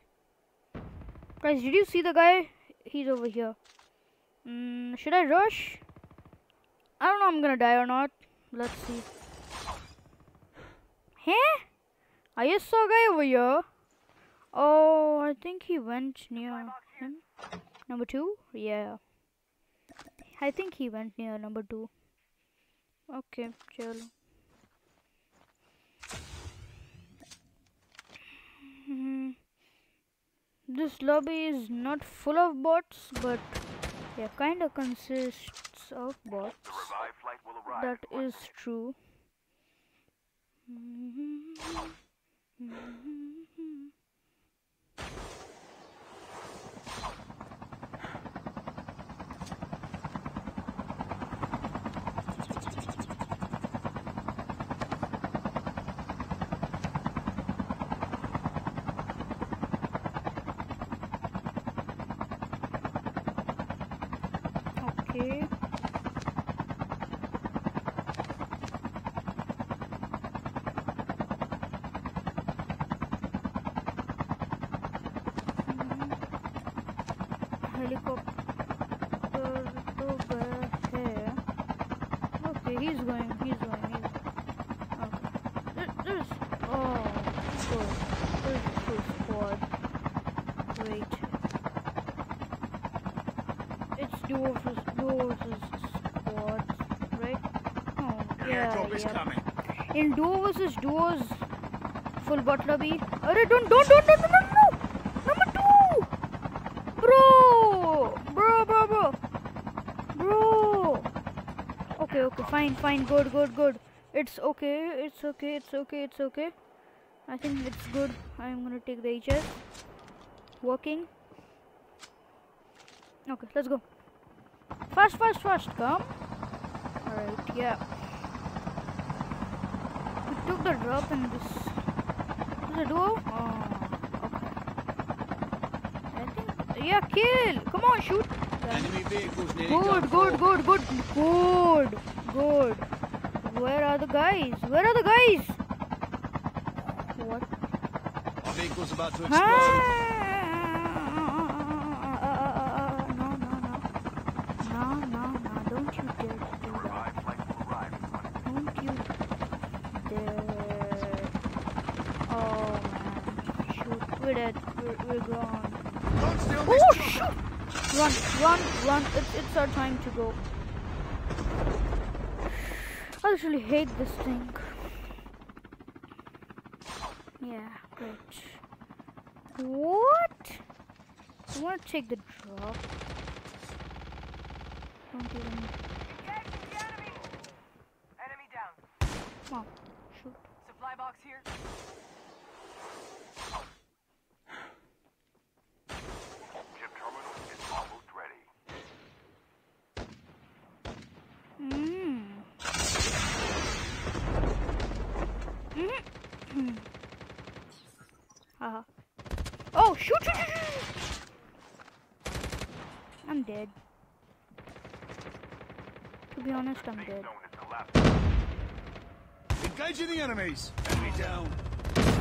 Guys, did you see the guy? He's over here. Mm, should I rush? I don't know I'm gonna die or not. Let's see. Huh? I just saw a guy over here. Oh, I think he went near him. Number two? Yeah. I think he went near number two. Okay, chill. This lobby is not full of bots, but Yeah, kinda consists of bots. That is true. will arrive. That is duo versus duo versus squads right? Oh yeah Airdrop is yeah. coming. in duo versus duos full bot lobby अरे don't don't don't don't no no number two. Bro bro bro bro. Bro. Okay okay fine fine good good good. It's okay it's okay it's okay it's okay. I think it's good. I'm gonna take the HS working. Okay let's go fast fast fast come. Alright yeah. We took the drop in this. Is it duo oh okay. I think yeah kill. Come on shoot. Enemy vehicles nearly Good, good, good, good, good, good. Where are the guys? Where are the guys? What? Our vehicle's about to Ah, explode. no, no, no. No, no, no. Don't you dare do that. Revived flight will arrive in one Don't you dare. Oh, man. Shoot. We're dead. We're, we're gone. Don't steal Oh, this shoot! Run, run, run. It's, our time to go. I actually hate this thing. Yeah, great. What? I want to take the drop. Don't even. Enemy down. Come on, shoot. Supply box here. Chip terminal is almost ready. Mm. Mm. Haha. Oh, shoot, shoot, shoot, shoot! I'm dead. To be honest, I'm dead. Zone is. Engaging the enemies. Enemy down.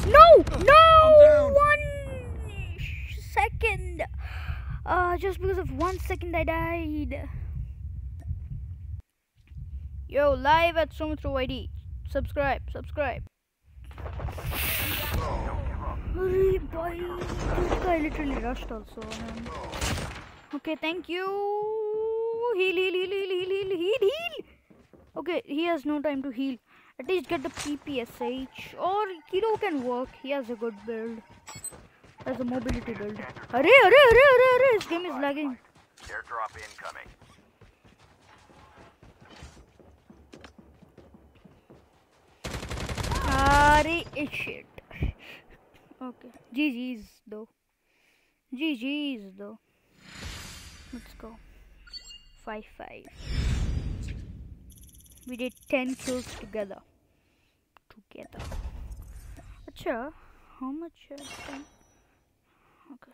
No! No! One second! Uh, just because of one second I died. Yo, live at Soumitro YT. Subscribe, subscribe. Arey boy, this guy literally rushed also, man. Okay, thank you. Heal, heal, heal, heal, heal. Okay, he has no time to heal. At least get the PPSH or Kilo can work. He has a good build. Has a mobility build. Arey, arey, arey, arey, arey. This game is lagging. Airdrop incoming. Arey, it's shit. Okay, GG's though. GG's though. Let's go. 5 5. We did 10 kills together. Together. Acha, how much? 10? Okay.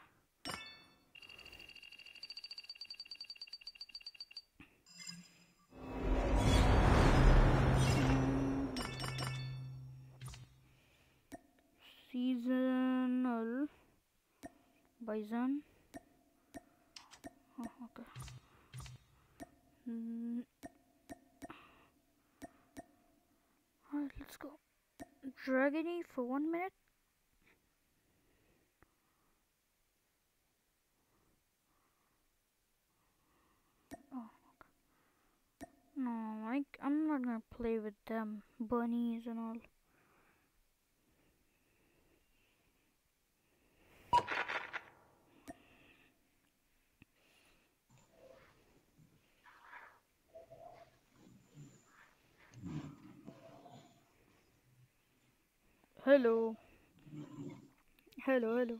Seasonal bison. Oh, okay. Mm. Alright, let's go. Dragony for one minute. Oh. No, like I'm not gonna play with them bunnies and all. Hello. Hello hello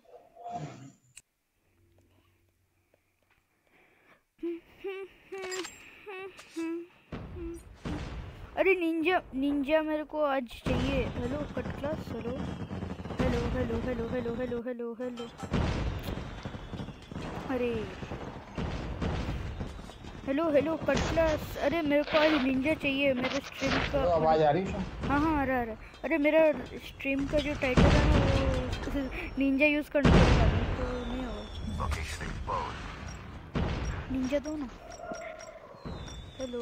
अरे ninja ninja मेरे को आज चाहिए। Hello cut class hello hello hello hello hello hello hello hello अरे। Hello hello cut class अरे मेरे को आज निंजा चाहिए मेरे स्ट्रीम का। तो आवाज़ आ रही है हाँ हाँ आ रहा आ रहा। अरे मेरा स्ट्रीम का जो टाइटल है ना वो निंजा यूज़ करना पड़ेगा तो नहीं होगा निंजा दो ना। हेलो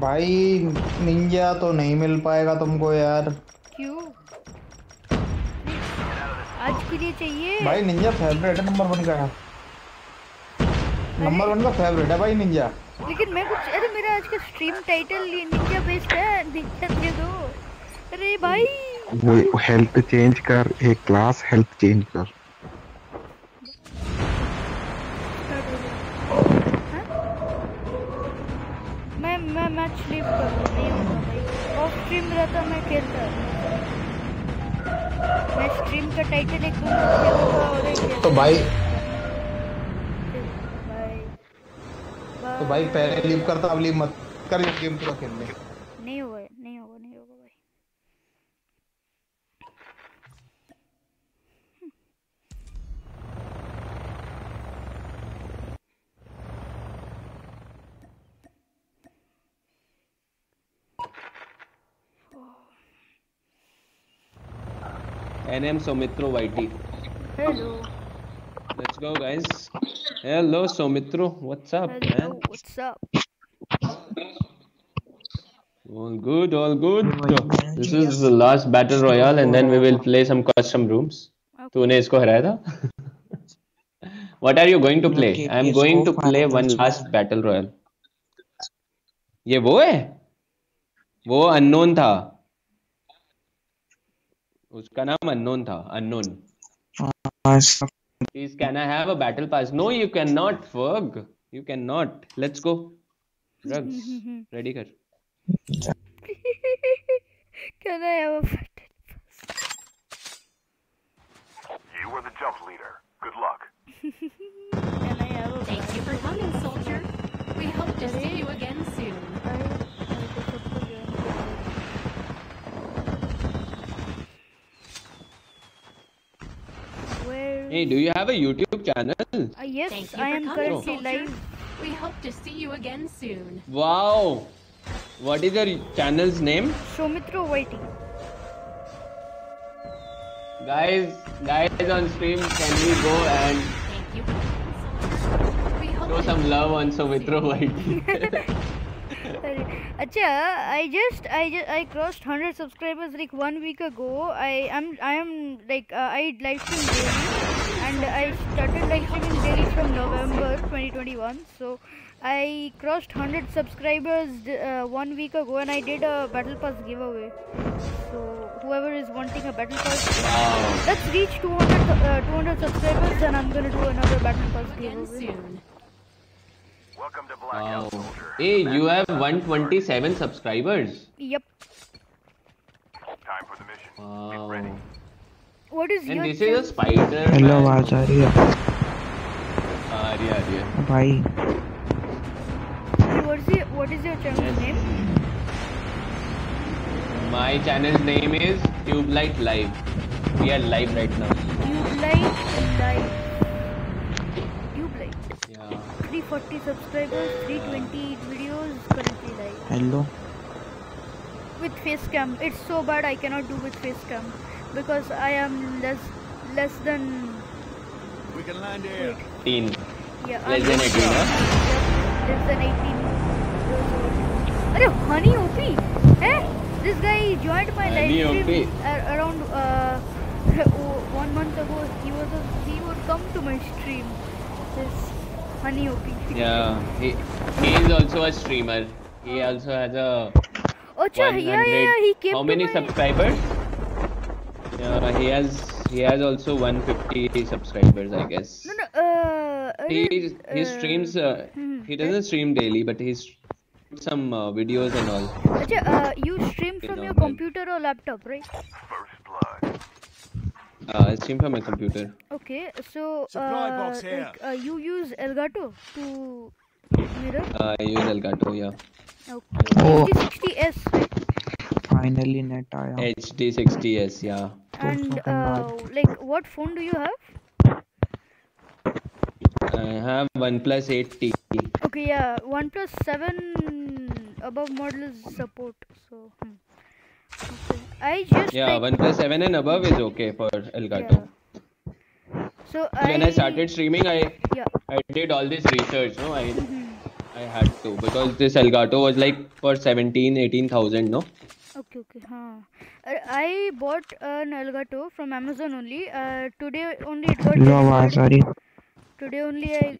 भाई निंजा तो नहीं मिल पाएगा तुमको यार। क्यों? आज के लिए चाहिए। भाई निंजा फेवरेट है नंबर वन का नंबर वन का फेवरेट है भाई निंजा लेकिन मैं कुछ अरे मेरा आज का स्ट्रीम टाइटल निंजा बेस्ड है निंजा दे दो। अरे भाई। वो हेल्थ चेंज कर एक क्लास हेल्थ चेंज कर। हो? हाँ? मैं मैं मैच लीव कर रहा हूँ नहीं होगा भाई। ऑफ़ स्ट्रीम रहता मैं खेलता मैं स्ट्रीम का टाइटल एक तो भाई बाय तो भाई पहले लीव करता अब लीव मत कर ये गेम पूरा खेल ले नहीं होगा नहीं होगा नहीं होगा भाई। NM Somitro YT. Hello Let's go, guys. Hello, Soumitro. What's up, Hello, man? What's up? All good, all good. This is the last battle royale, and then we will play some custom rooms. Okay. What are you going to play? Okay, I'm going to play one last battle royale. ये वो है? वो unknown था. उसका नाम unknown था. Unknown. Please, can I have a battle pass? No, you cannot, Ferg. You cannot. Let's go. Drugs. Ready कर. Can I have a fat You were the jump leader. Good luck. Can I have a Thank you for coming, soldier. We hope to see you again soon. Where? Hey, do you have a YouTube channel? Uh, yes, Thank you I am coming, currently soldier. live. We hope to see you again soon. Wow. What is your channel's name? Soumitro YT. Guys, guys on stream, can we go and Thank you for coming, soldier. We hope show some love on Soumitro YT? sorry i just i just i crossed 100 subscribers like one week ago. I am i am like uh, i live stream daily and i started live streaming daily from november 2021 so i crossed 100 subscribers uh, one week ago and i did a battle pass giveaway. So whoever is wanting a battle pass let's reach 200 uh, 200 subscribers and i'm gonna do another battle pass giveaway. Soon. Welcome to Blackout, Wow. soldier. Hey, you have 127 subscribers. Yep. Time for the mission. Wow. What is And your this is a channel? spider. Hello man. आवाज आ रही है आ रही है, आ रही है. भाई What is your what is your channel name? My channel's name is Tubelight Live. We are live right now. Tubelight Live. 340 subscribers, 320 videos currently live. Hello With face cam. It's so bad I cannot do with face cam because I am less less than We can land here. 18. yeah. Less than 18, huh? Less than 18 years old. अरे honey OP eh? This guy joined my live stream around uh, one month ago. He was a, he would come to my stream. This honey OP. Yeah. He, he is also a streamer. He also has a Acha, yeah, yeah, yeah, he came How to many my- subscribers? Yeah, he has he has also 150 subscribers, I guess. No, no, uh, He अरे, he uh, streams. Uh, hmm, he doesn't stream daily, but he's some uh, videos and all. Acha, uh, you stream Okay, from now your then. computer or laptop, right? Uh, it's came from my computer. Okay, so uh, like, uh, you use Elgato to mirror? Uh, I use Elgato, yeah. Okay. Oh. HD60S. Right? Finally, net I HD60S, yeah. And uh, like, what phone do you have? I have OnePlus 8T. Okay, yeah, OnePlus 7 above models support. So. Hmm. Okay. I just Yeah, like, OnePlus 7 and above is okay for Elgato. so When I started streaming, I Yeah. I did all this research. No, I I had to because this Elgato was like for 17, 18,000. No. Okay, okay, huh. Uh, I bought an Elgato from Amazon only. Uh, today only it got आ delivered. रही today only I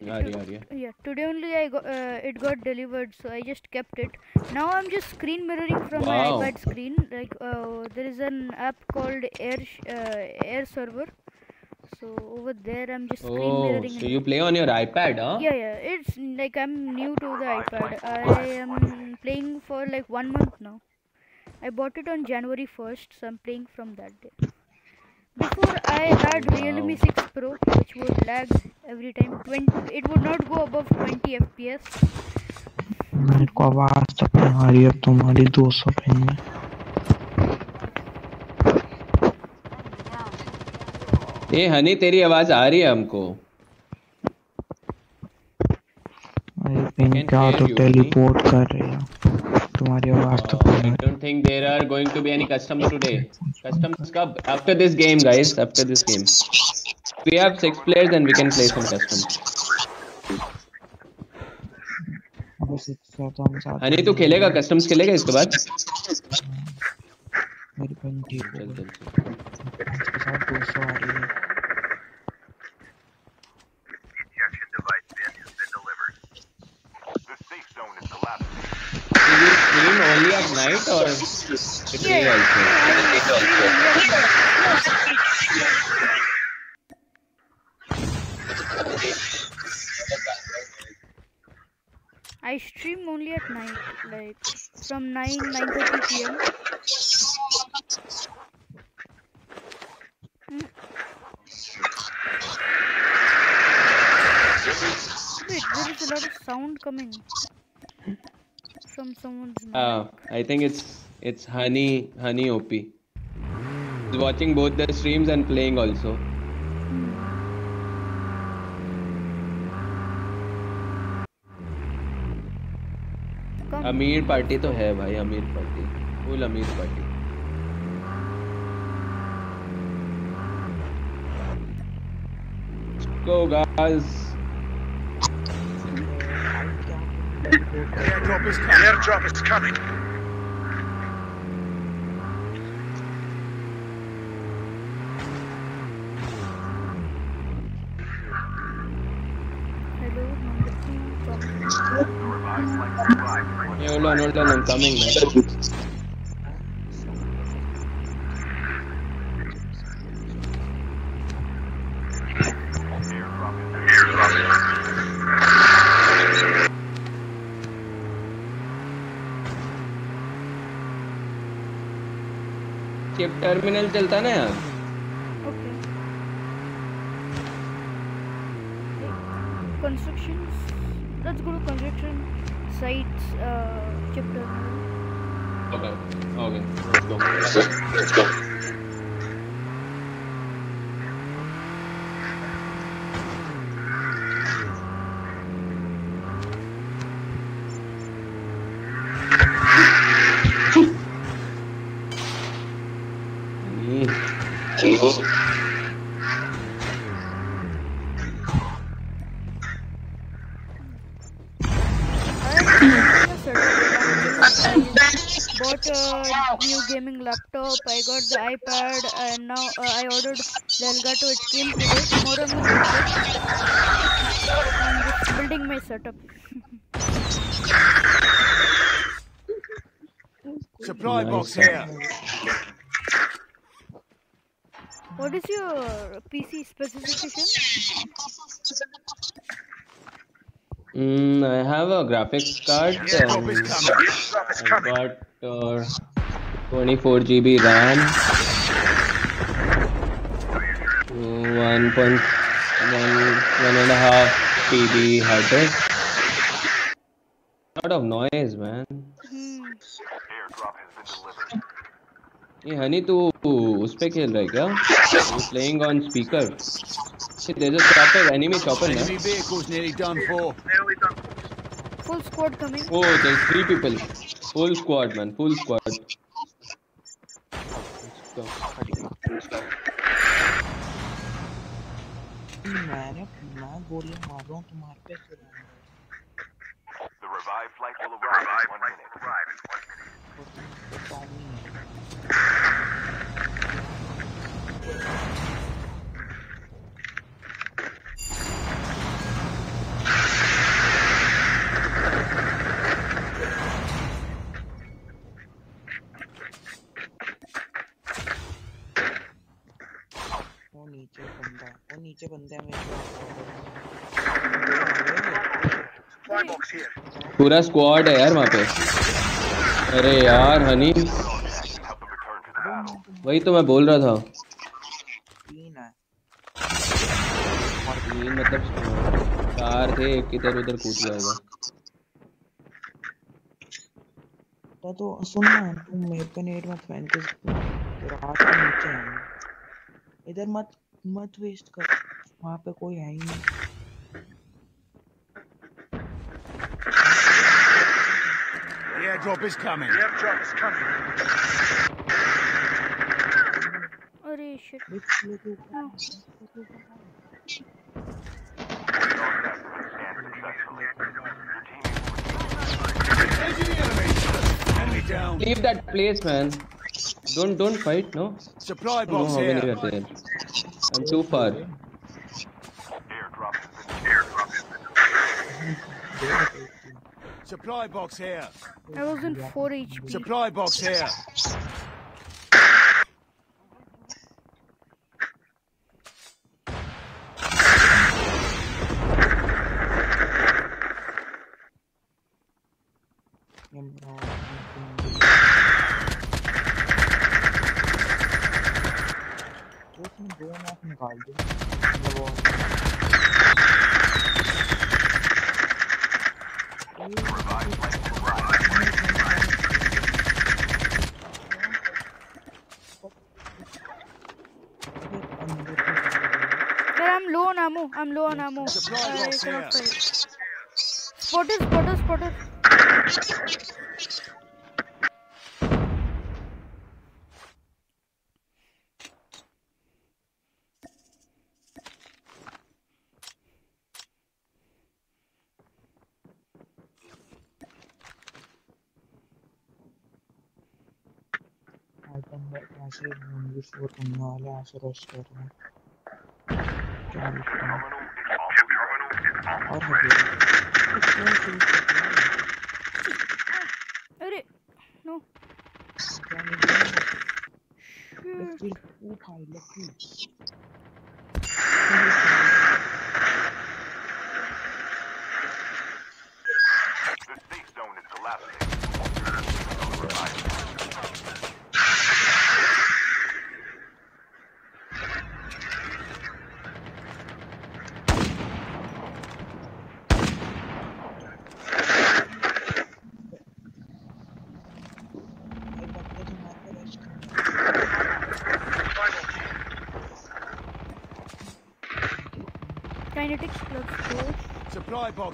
yeah, today only I got, uh, it got delivered so I just kept it. Now I'm just screen mirroring from wow. my iPad screen like uh, there is an app called air uh, AirServer. So over there I'm just screen oh, mirroring so you play on your iPad huh? Yeah yeah it's like I'm new to the iPad. I am playing for like one month now. I bought it on January 1st so I'm playing from that day. Before I had Realme 6 Pro, which would lag every time. 20, it would not go above 20 FPS. मेरे को आवाज़ तो नहीं आ रही है तुम्हारी 200 pin में ए हनी तेरी आवाज़ आ रही है हमको अरे पिन क्या तो टेलीपोर्ट कर रही है तुम्हारी आवाज तो Uh, I don't think there are going to be any customers today. Customers kab? After this game, guys. After this game. We have six players and we can play some customs. बस इतना तो हम साथ हनी तू खेलेगा customs खेलेगा इसके बाद मेरी पिन ठीक हो चल गई चल stream only at night or day also? I stream only at night, like from 9 9:30 p.m. Hmm. Wait, there is a lot of sound coming from someone's mic. Uh, I think it's it's Honey Honey OP. He's watching both the streams and playing also. अमीर party तो है भाई अमीर party full अमीर party Go guys. Airdrop is coming. Airdrop is coming. Hello, number two. Hold on, hold on, I'm coming, man. Terminal चलता ना यार Constructions. Let's go to construction sites. Uh, chapter. Okay, okay, let's go. Let's go. The iPad, and now uh, I ordered the Elgato. It came today. Tomorrow I'm gonna. I'm just building my setup. Supply box here. What is your PC specification? Mm, I have a graphics card. Airdrop is Um, coming. Airdrop is I've got uh, twenty four G B RAM one point one and half T B hard disk lot of noise man ये हनी तू उस पे खेल रहा है क्या playing on speaker shit, there's a chopper, enemy chopper. Enemy vehicle's nearly done for. Full squad coming. Oh, there's three people. Full squad, man. Full squad. Let's go. मैंने मैं गोलियां मार रहा हूँ तुम्हारे पे से The revived flight will arrive in one minute. पूरा स्क्वाड है यार वहाँ पे। अरे यार हनी वही तो मैं बोल रहा था। तीन मतलब चार थे एक इधर उधर कूद जाएगा तो तो सुन ना तुम मेरे पे नेट मत फ़ैन के रात के नीचे है। इधर मत मत वेस्ट कर। वहाँ पे कोई है ही नहीं। Airdrop is coming. The airdrop is coming. अरे shit. Enemy down. Leave that place, man. Don't don't fight, no. Supply I don't know box how here. are there. I'm too far. Supply box here. I was in 4 HP. Supply box here. teleported. عشرين من يشعر ไ了ย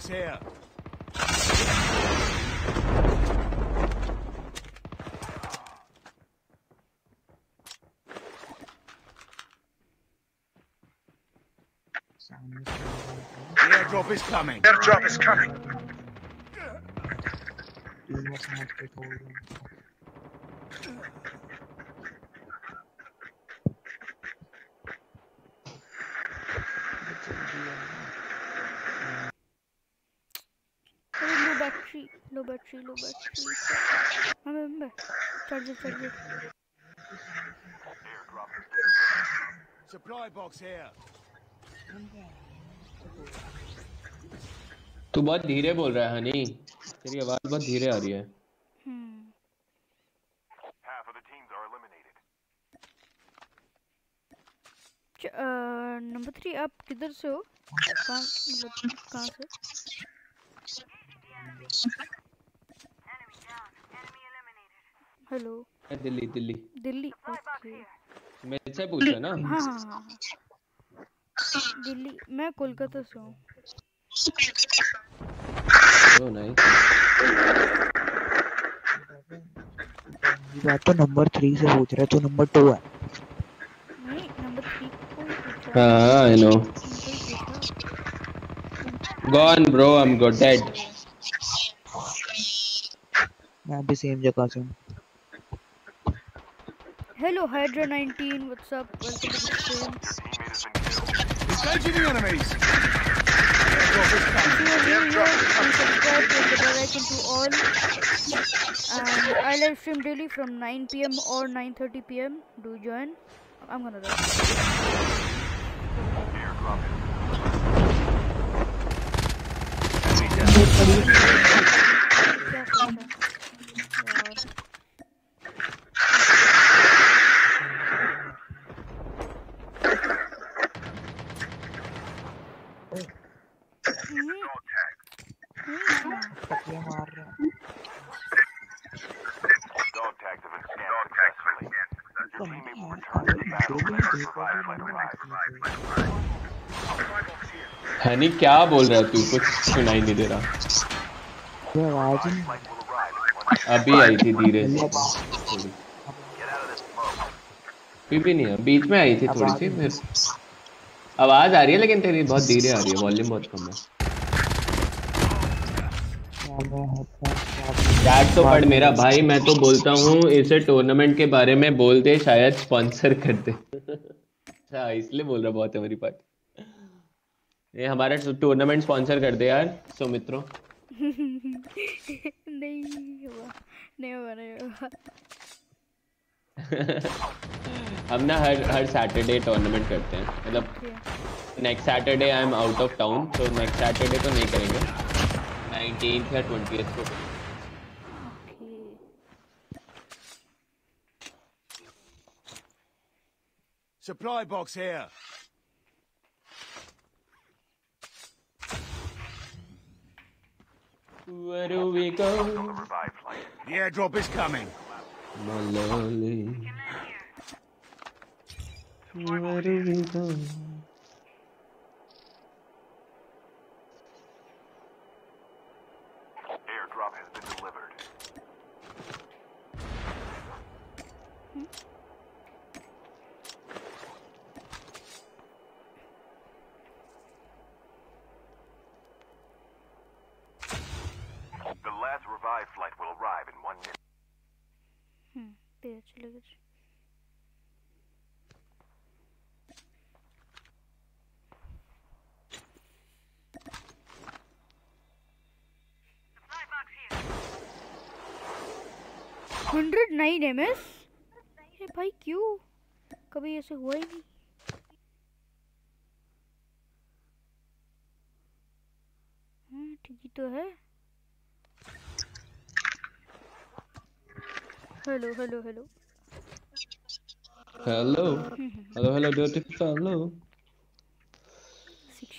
Supply here. The airdrop is coming. Airdrop is coming. तू बहुत धीरे बोल रहा है हनी। तेरी आवाज़ बहुत धीरे आ रही है। नंबर थ्री आप किधर से हो? कहाँ मतलब से हेलो दिल्ली दिल्ली। दिल्ली ओके मेरे से पूछ रहा ना। हाँ हाँ हाँ। दिल्ली मैं कोलकाता से हूँ। ओ नाइस ये बात तो नंबर थ्री से पूछ रहा है तू नंबर टू है। नहीं नंबर थ्री को ही पूछ रहा हाँ I know gone bro I am got dead मैं भी सेम जगह से हूँ। Hello, Hydra 19. What's up? Welcome to the stream. Engaging the enemies. If you are new here, please subscribe to the bell icon to all. And I live stream daily from 9 p.m. or 9:30 p.m. Do join. I'm gonna die. Honey क्या बोल रहा है तू, कुछ सुनाई नहीं दे रहा। नहीं अभी आई थी धीरे अभी भी नहीं है बीच में आई थी थोड़ी सी, फिर आवाज़ आ रही है, लेकिन तेरी बहुत धीरे आ रही है वॉल्यूम बहुत कम है। चैट तो पढ़ मेरा भाई, मैं तो बोलता हूँ, इसे टूर्नामेंट के बारे में बोल दे, शायद स्पॉन्सर कर दे। अच्छा इसलिए बोल रहा बहुत है मेरी बात। ये हमारा टूर्नामेंट स्पॉन्सर कर दे यार सो मित्रों। नहीं हुआ नहीं हुआ नहीं हुआ। हम ना हर हर सैटरडे टूर्नामेंट करते हैं। मतलब next Saturday I am out of town तो नेक्स्ट सैटरडे तो नहीं करेंगे। नाइनटीन या ट्वेंटी को। Supply box here. Where do we go? The airdrop is coming. My lolly. Where do we go? Hundred nine अरे भाई क्यों? कभी ऐसे हुआ ही नहीं। हाँ ठीक ही तो है। Hello hello hello. Hello. Hello, hello, dirty fellow.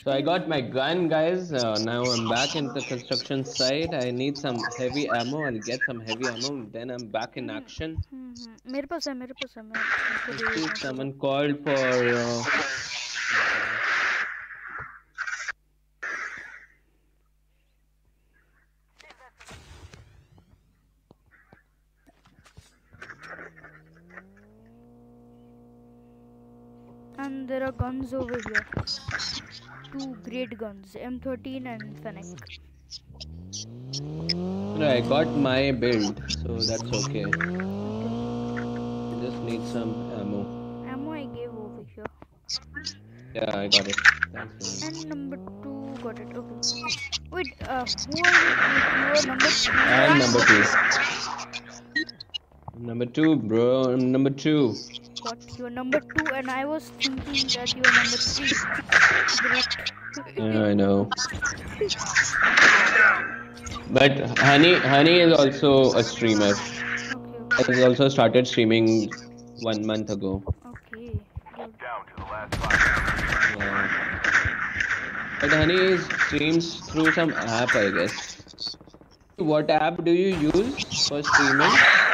So I got my gun, guys. Uh, now I'm back in the construction site. I need some heavy ammo. I'll get some heavy ammo. Then I'm back in action. हम्म, हम्म, मेरे पास है मेरे पास है मैं I तुमको दे see देता हूँ। someone called for. Uh, And there are guns over here. Two great guns, M13 and Fennec. no, I got my build, so that's okay. I just need some ammo. Ammo I gave over here. Yeah, I got it. Thanks. And number two got it. Okay. Wait, uh, who are you? You are number two. I'm number two. Number two, bro. I'm number two. Got you are number two, and I was thinking that you are number three. Yeah, I know. But Honey, Honey is also a streamer. He has also started streaming one month ago. Okay. Yeah. But Honey streams through some app, I guess. What app do you use for streaming?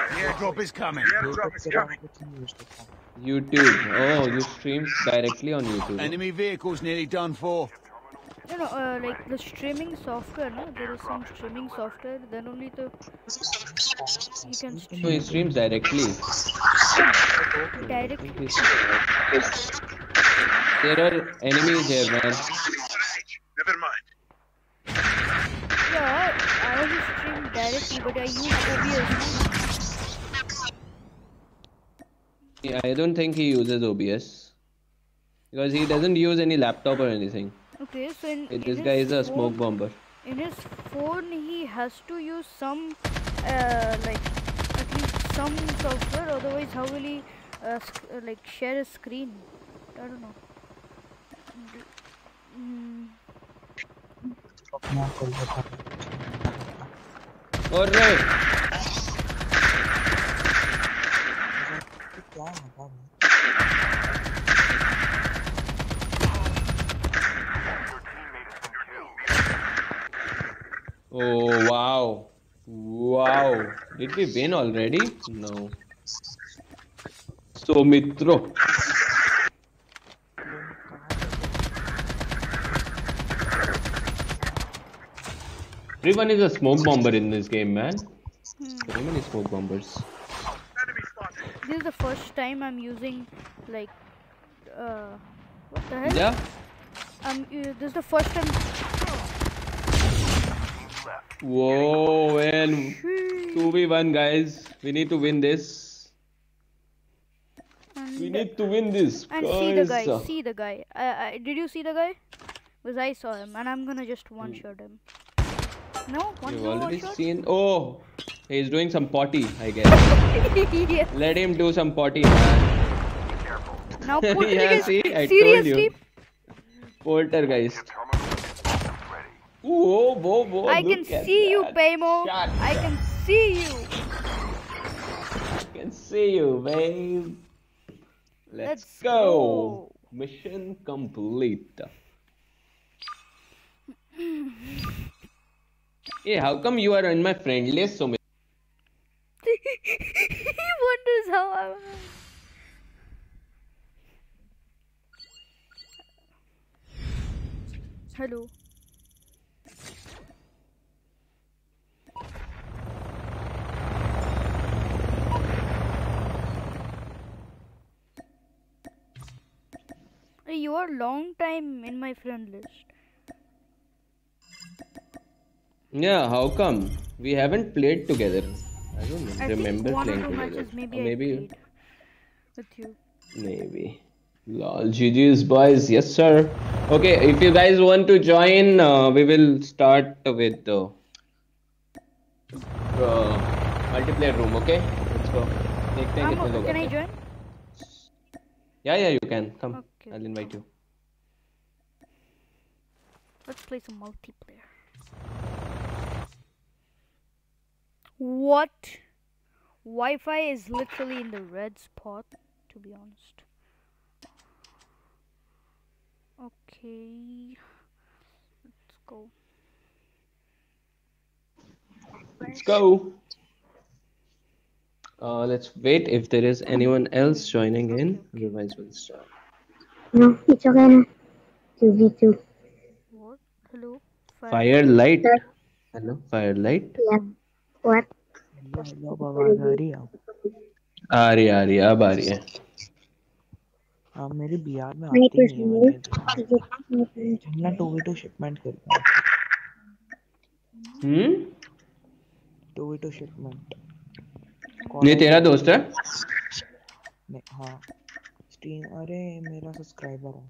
The airdrop is coming. YouTube. Oh, you stream directly on YouTube. Enemy vehicle's nearly done for. No, no, uh, like the streaming software, no? There is some streaming software, then only the you can stream. So he streams directly. directly. There are enemies here, man. Never mind. Yeah, I also stream directly, but I use OBS. Yeah, I don't think he uses OBS. Because he doesn't use any laptop or anything. Okay, so in, in This his guy is a phone- smoke bomber. In his phone, he has to use some, uh, like at least some software. Otherwise, how will he, uh, sc- uh, like share a screen? I don't know. Mm, Alright. Wow, wow. Oh wow. Wow. Did we win already? No. Soumitro. Everyone is a smoke bomber in this game, man. Hmm. So many smoke bombers this is the first time I'm using, like, uh, what the hell? Yeah. Um, this is the first time. Whoa, man. 2v1, guys. We need to win this. We need to win this. And see the guy. See the guy. Uh, uh, did you see the guy? Because I saw him, and I'm gonna just one shot him. No, one You've no one already shot. seen. Oh, he's doing some potty, I guess. yes. Let him do some potty, man. Now put yeah, see, I told seriously. you. Poltergeist. Whoa, whoa, whoa. I can at see you, that. Paymo. I can see you. I can see you, babe. Let's, Let's go. go. Mission complete. Hey, how come you are in my friend list so many? he Hello. You are long time in my friend list. Yeah, how come? We haven't played together. I don't I remember think one or playing two together. matches maybe Or I maybe, played with you. maybe. Lol, GG's boys, yes sir. Okay, if you guys want to join, uh, we will start with the uh, multiplayer room. Okay, let's go. देखते हैं I'm, कितने लोग can आते I हैं. join? Yeah, yeah, you can come. I'll invite you. Let's play some multiplayer. What? Wi-Fi is literally in the red spot, to be honest. Okay. Let's go. Let's go. Uh, let's wait if there is anyone else joining in. Otherwise, we'll start. No, it's okay na. 2v2. What? Hello? Firelight. Hello, Firelight. Yeah. What? आवाज़ आ रही है आ रही है, आ रही है, अब आ रही है. हाँ मेरी बिहार में आती नहीं है person मैंने चलना टू वी टू शिपमेंट करता हूँ। हम्म? Two V two shipment. ये तेरा दोस्त है? नहीं हाँ। स्ट्रीम अरे मेरा सब्सक्राइबर है।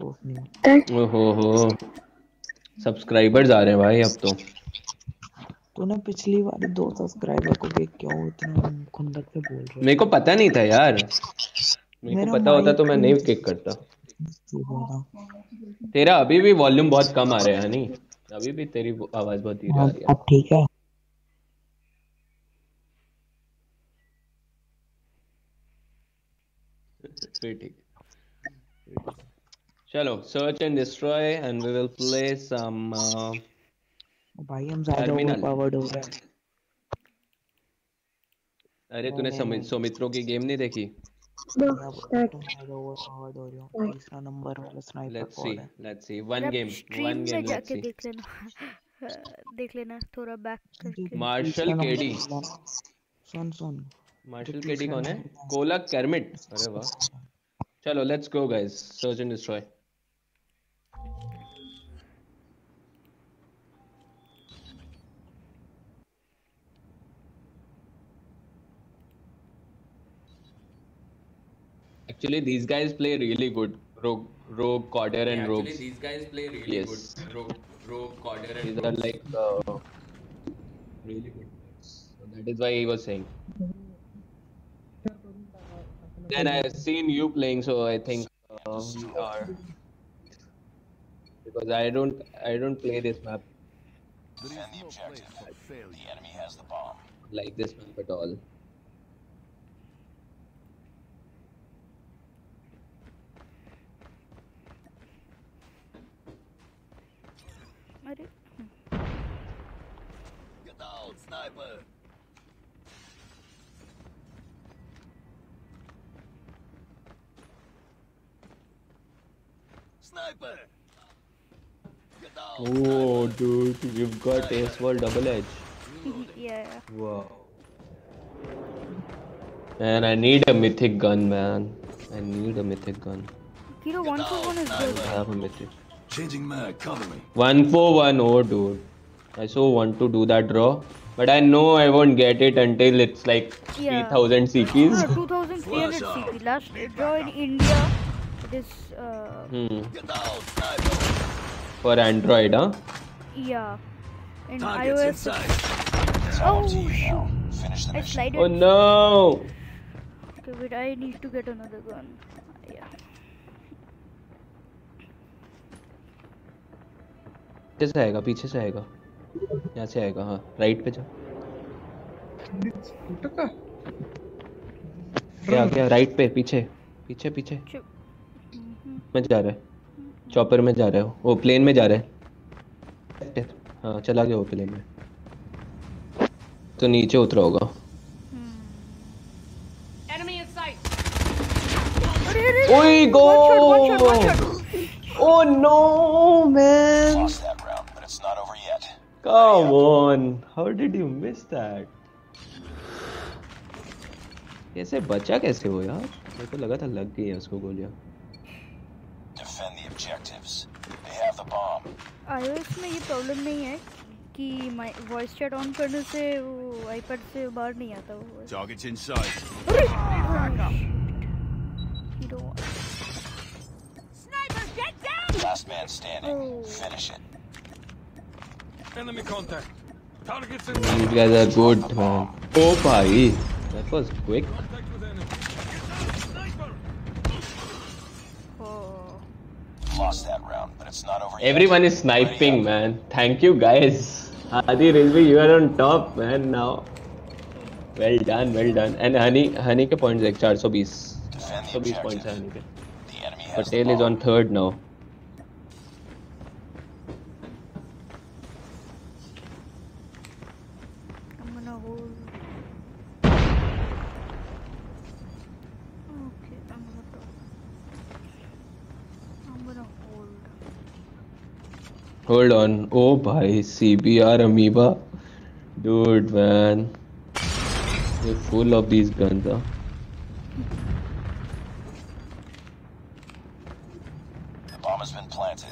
दोस्त नहीं ओहो हो। सब्सक्राइबर्स आ रहे हैं भाई अब तो। तूने पिछली बार दो सब्सक्राइबर को देख क्यों इतना खुंदक से बोल रहे मेरे को पता नहीं था यार। मेरे को पता होता तो मैं नहीं किक करता। तेरा अभी भी वॉल्यूम बहुत कम आ रहा है हनी अभी भी तेरी आवाज़ बहुत धीरे आ रही है। अब ठीक है। ठीक। चलो search and destroy and we will play some भाई हम ज़्यादा ओवरपावर्ड हो रहे हैं। अरे तूने समी- सौमित्रों की गेम नहीं देखी? हो हो। तीसरा नंबर वाला sniper let's see let's see one game one game let's जाके सी देख लेना। देख लेना थोड़ा बैक करके। मार्शल केडी सुन सुन। मार्शल केडी कौन है? कोलक कैरमिट अरे वाह। चलो let's go guys search and destroy Actually, these guys play really good. Rogue, Rogue, Corder, and Yeah, Rogues. actually, these guys play really yes. good. Rogue, Rogue, Corder, and These are like uh, really good. So that is why he was saying. Then I have seen you playing, so I think uh, are because I don't I don't play this map Defend the objective. The enemy has the bomb. like this map at all. अरे Get down, sniper. Sniper. Get down. Oh, dude, you've got AS VAL double edge. yeah Wow. Man, I need a mythic gun, man. I need a mythic gun. Kilo one for one is I good don't have a mythic. Changing mag, cover me. One for one, oh dude. I so want to do that draw, but I know I won't get it until it's like Yeah. 3000 CPs. no, 2300 CP last draw in India it is uh, Hmm. For Android, huh? yeah in Targets iOS inside. it's- oh shoot I slided Oh no! okay wait I need to get another gun yeah पीछे से आएगा पीछे से आएगा यहाँ से आएगा हाँ राइट पे जा क्या क्या राइट पे पीछे पीछे पीछे। में जा रहा है। चॉपर में जा रहा है। वो प्लेन में जा रहा है। हाँ चला गया वो प्लेन में। तो नीचे उतरा होगा। Enemy in sight. Oi, go! Come on! How did you miss that? कैसे बचा कैसे हो यार मेरे को लगा था लग गई है उसको गोलियां Defend the objectives. They have the bomb. iOS में ये प्रॉब्लम नहीं है कि वॉइस चैट ऑन करने से वो आईपैड से बाहर नहीं आता वो Target's inside. You don't want- Sniper, get down! Last man standing. Oh. Finish it. Enemy contact. Target's These guys are good man oh bhai that was quick Lost that round, but it's not over yet. everyone is sniping man thank you guys Adi Rizvi you are on top man now well done well done and honey honey के points like 420 420 points है honey के The enemy has the Patel is on third now Hold on. Oh, bhai, CBR Amoeba. Dude, man. You're full of these guns, huh? The bomb has been planted.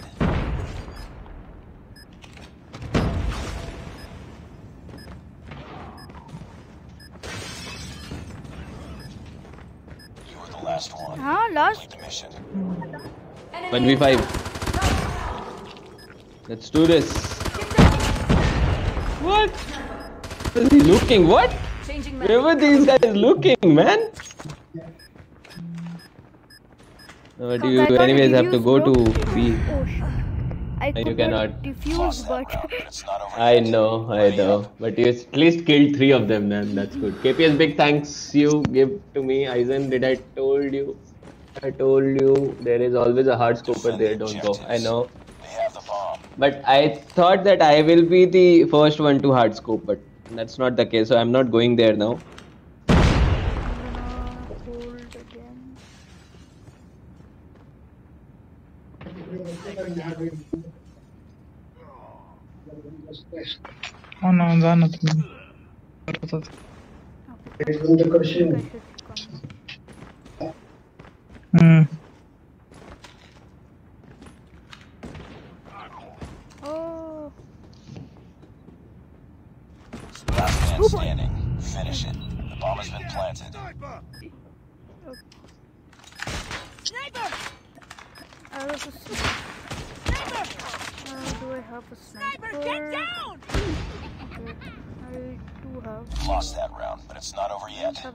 You were the last one. Ah, हाँ last. The mission. 1v5. Let's do this. What? Is he looking? What? Where were these guys looking, man? But Oh, you I anyways have to go to B. Oh. I No, you cannot. not defuse, but I know, I know. But you at least killed three of them, man. That's good. KPS, big thanks you give to me. Aizen, did I told you? I told you there is always a hard scoper there. Don't go. I know. But I thought that I will be the first one to hard scope, but that's not the case. So I'm not going there now. hold again. Oh no, जा ना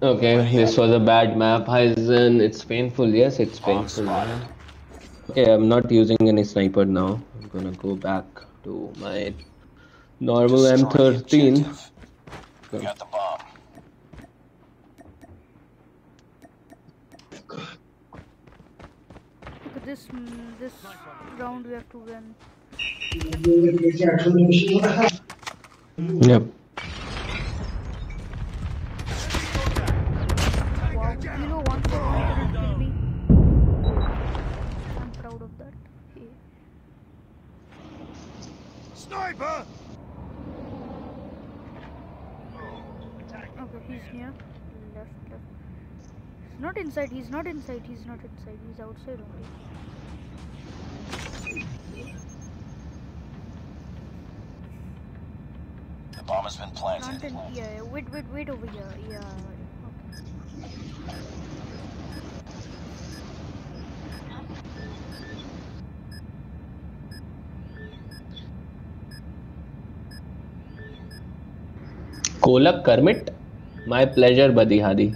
Okay, this was a bad map, Aizen. It's painful. Yes, it's painful. Man. Okay, I'm not using any sniper now. I'm gonna go back to my normal M13. We got the bomb. Okay, this this round we have to win. Yep. Sniper! Oh, okay, he's near. Left, left. He's not inside. He's not inside. He's not inside. He's outside only. The bomb has been planted. Planted. Yeah, yeah. Wait, wait, wait over here. Yeah. Okay. Kolak Kermit? My pleasure, Buddy Hadi.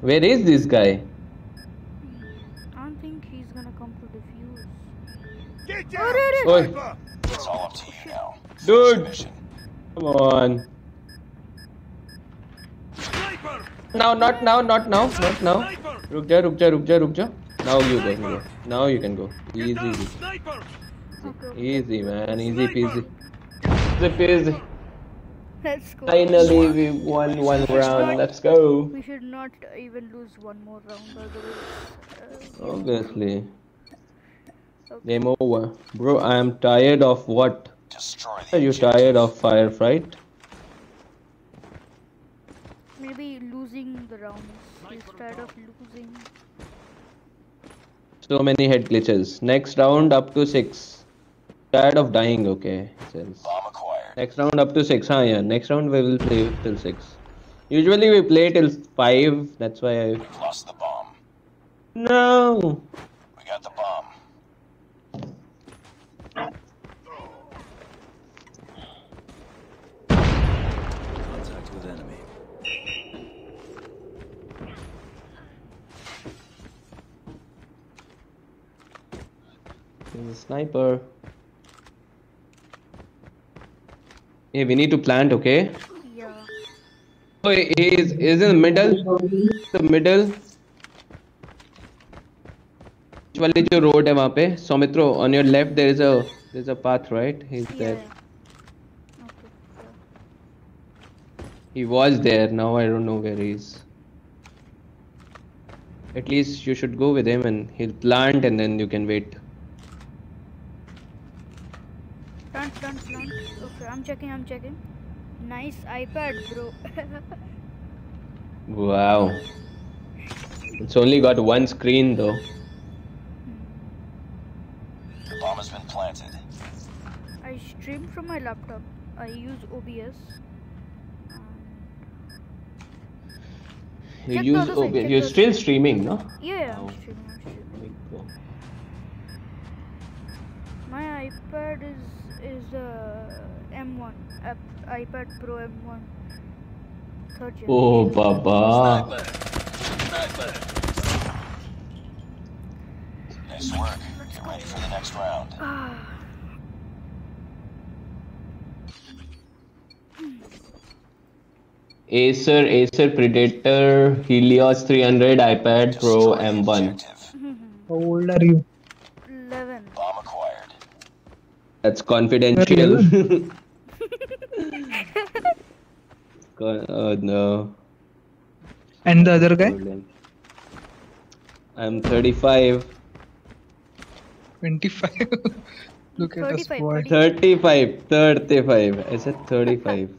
Where is this guy? I don't think he's gonna come to defuse. Get oh, down! Oh, it's all up to you now. Dude! Come on. Now, not now, not now, not now. Ruk ja, ruk ja. Now you can go. Now you can go. Easy, easy. Easy, man. Easy peasy. Easy peasy. Let's go. Finally, we won one round. not- Let's go. We should not even lose one more round, otherwise. Uh, Obviously. Game over. Bro, I am tired of what? Destroy Are you tired of firefight? maybe losing the rounds. He's tired of losing. So many head glitches. Next round up to six. Tired of dying, okay. it says. Bomb acquired. Next round up to six, huh? Yeah. Next round we will play till six. Usually we play till five. That's why i've Lost the bomb. No. We got the bomb. Contact with enemy. There's a sniper. Hey, we need to plant, okay? Yeah. Oh, he is is in the middle. The middle. वाली जो road है वहाँ पे Soumitro on your left there is a there is a path right he's there he was there now I don't know where he is at least you should go with him and he'll plant and then you can wait I'm checking, I'm checking. Nice iPad, bro. wow it's only got one screen though The bomb has been planted. I stream from my laptop. I use OBS. you Check the use other side, okay check you're the- still streaming no Yeah, yeah, I'm streaming, I'm streaming. My iPad is is uh, M1 app, iPad Pro M1 third generation. oh baba Nice work. Get ready for the next round. Ah. Acer, Acer Predator, Helios 300, iPad Pro M1. How old are you? 11. Bomb acquired. That's confidential. Con- oh uh, no. And the other guy? I'm 35. 25. Look at us, 35, boy. 35. 35. I said 35.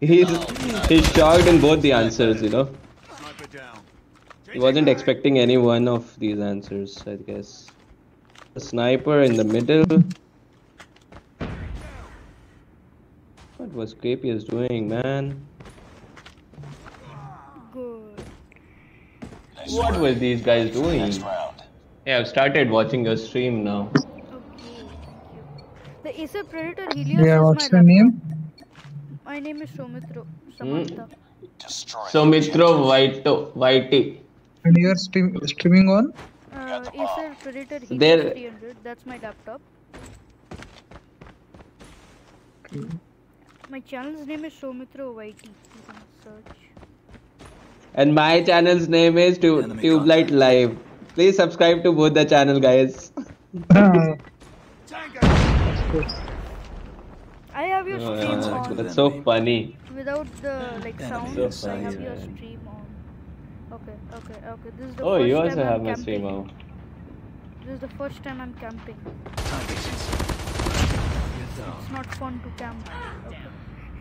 He's, he's shocked in both the answers, you know. He wasn't expecting any one of these answers, I guess. The sniper in the middle. What was Capius doing, man? Good. What were these guys doing? Yeah, I've started watching your stream now. The Acer Predator Helios Yeah, is what's my your name? My name is Soumitro Hmm? Samantha. Somitro White Whitey. And you're stream streaming on? Uh, Acer Predator Helios There- 300. That's my laptop. My channel's name is Soumitro YT. You can search. And my channel's name is tu- Tubelight Live. Please subscribe to both the channel, guys. I have your Oh, stream yeah, on. that's so funny. Without the like sound, So I have funny, your stream on. Okay, okay, okay. This is the Oh, first you time also I'm have my camping. stream on. This is the first time I'm camping. It's not fun to camp. Okay.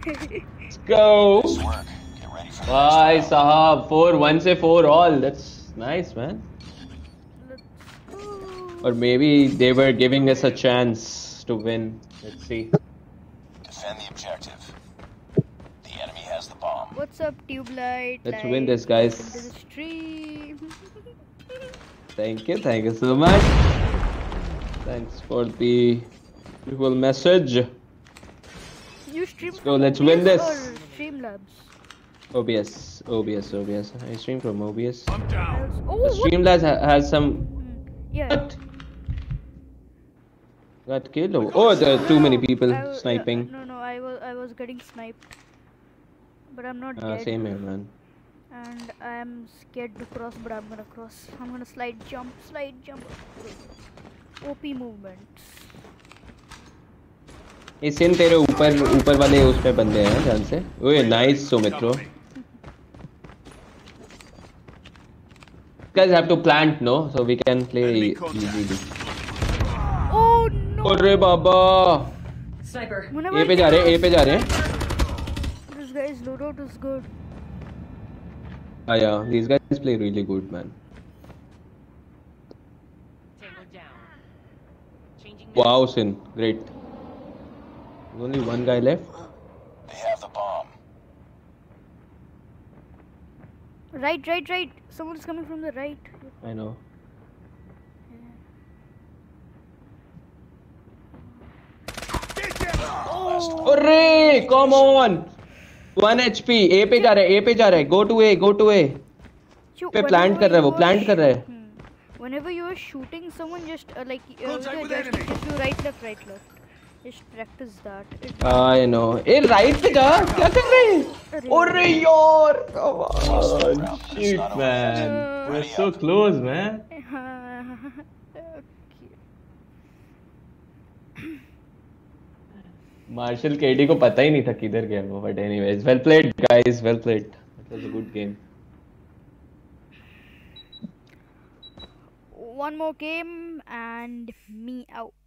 Let's go. Bye, Sahab. Four, one say four all. That's nice, man. Or maybe they were giving us a chance to win. Let's see. Defend the objective. The enemy has the bomb. What's up, tube light? Let's Like, win this, guys. welcome to the stream. Thank you. Thank you so much. Thanks for the beautiful message. You stream Let's from go, let's win this. Streamlabs? OBS, OBS, OBS. I stream from OBS. Oh, The what? Streamlabs ha- has some. Yeah. Got killed? or- Oh, there are too many people I wa- sniping. No, no, I was I was getting sniped, but I'm not Ah, dead. same here, man. And I'm scared to cross, but I'm gonna cross. I'm gonna slide jump, slide jump. OP movements. इसीन तेरे ऊपर ऊपर वाले उस पे बंदे हैं ध्यान से। ओए nice Somitro guys have to plant no so we can play easy this oh no अरे बाबा। स्नाइपर ए पे जा रहे हैं ए पे जा रहे। हैं this guys loot out is good आया this guys play really good man wow sin great There's only one guy left They have the bomb. Right, right, right. Someone's coming from the right. I know अरे come on one HP ए पे जा रहा है ए पे जा रहा है go to A go to A Choo, पे प्लांट कर रहा है वो whenever प्लांट you कर रहा है are- Whenever you are shooting someone, just uh, like uh, with your joystick, just do right, left, right, left. Just practice that. ए right पे जा क्या कर रहे हैं? अरे यार। Shit man we are so close man marshal KD को पता ही नहीं था किधर गया वो but anyways well played guys well played it was a good game One more game and me out.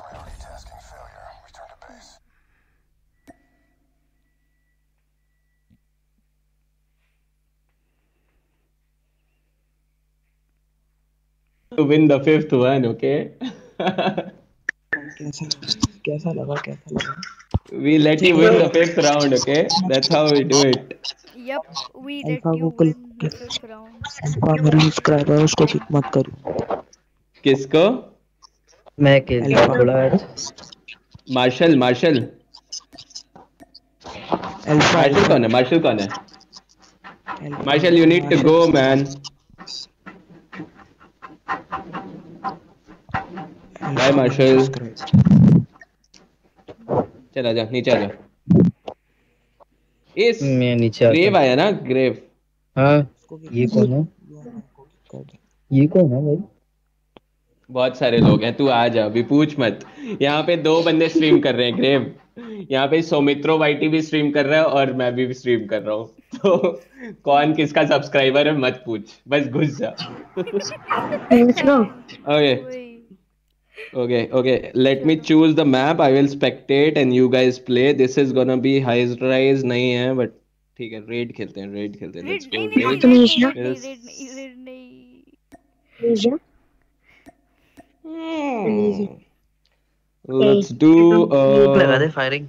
Priority tasking failure. Return to base. to win the fifth one okay कैसा कैसा लगा कैसा लगा we let you win the fifth round okay that's how we do it Yep, we let alpha you win the fifth round. मेरा subscriber है उसको kick मत करो किसको मैं मार्शल मार्शल। मार्शल कौन है? मार्शल कौन है? Marshall, you need to go, man. Bye, Marshall. चल आजा नीचे आजा इस मैं नीचे आता ग्रेव आया ना ग्रेव हाँ ये कौन है? ये कौन है भाई? बहुत सारे लोग हैं तू आ जा अभी पूछ मत। यहाँ पे दो बंदे स्ट्रीम कर रहे हैं ग्रेव यहाँ पे सोमित्रो वाइटी भी स्ट्रीम कर रहा है और मैं भी स्ट्रीम कर रहा हूँ। तो कौन किसका सब्सक्राइबर है मत पूछ। बस घुस जा। Okay okay okay let me choose the map I will spectate and you guys play this is gonna be high rise नहीं है बट ठीक है रेड खेलते हैं रेड खेलते हैं। लेट्स गो रेड नहीं रेड नहीं। Hmm. Let's do. Uh, लगा दे फायरिंग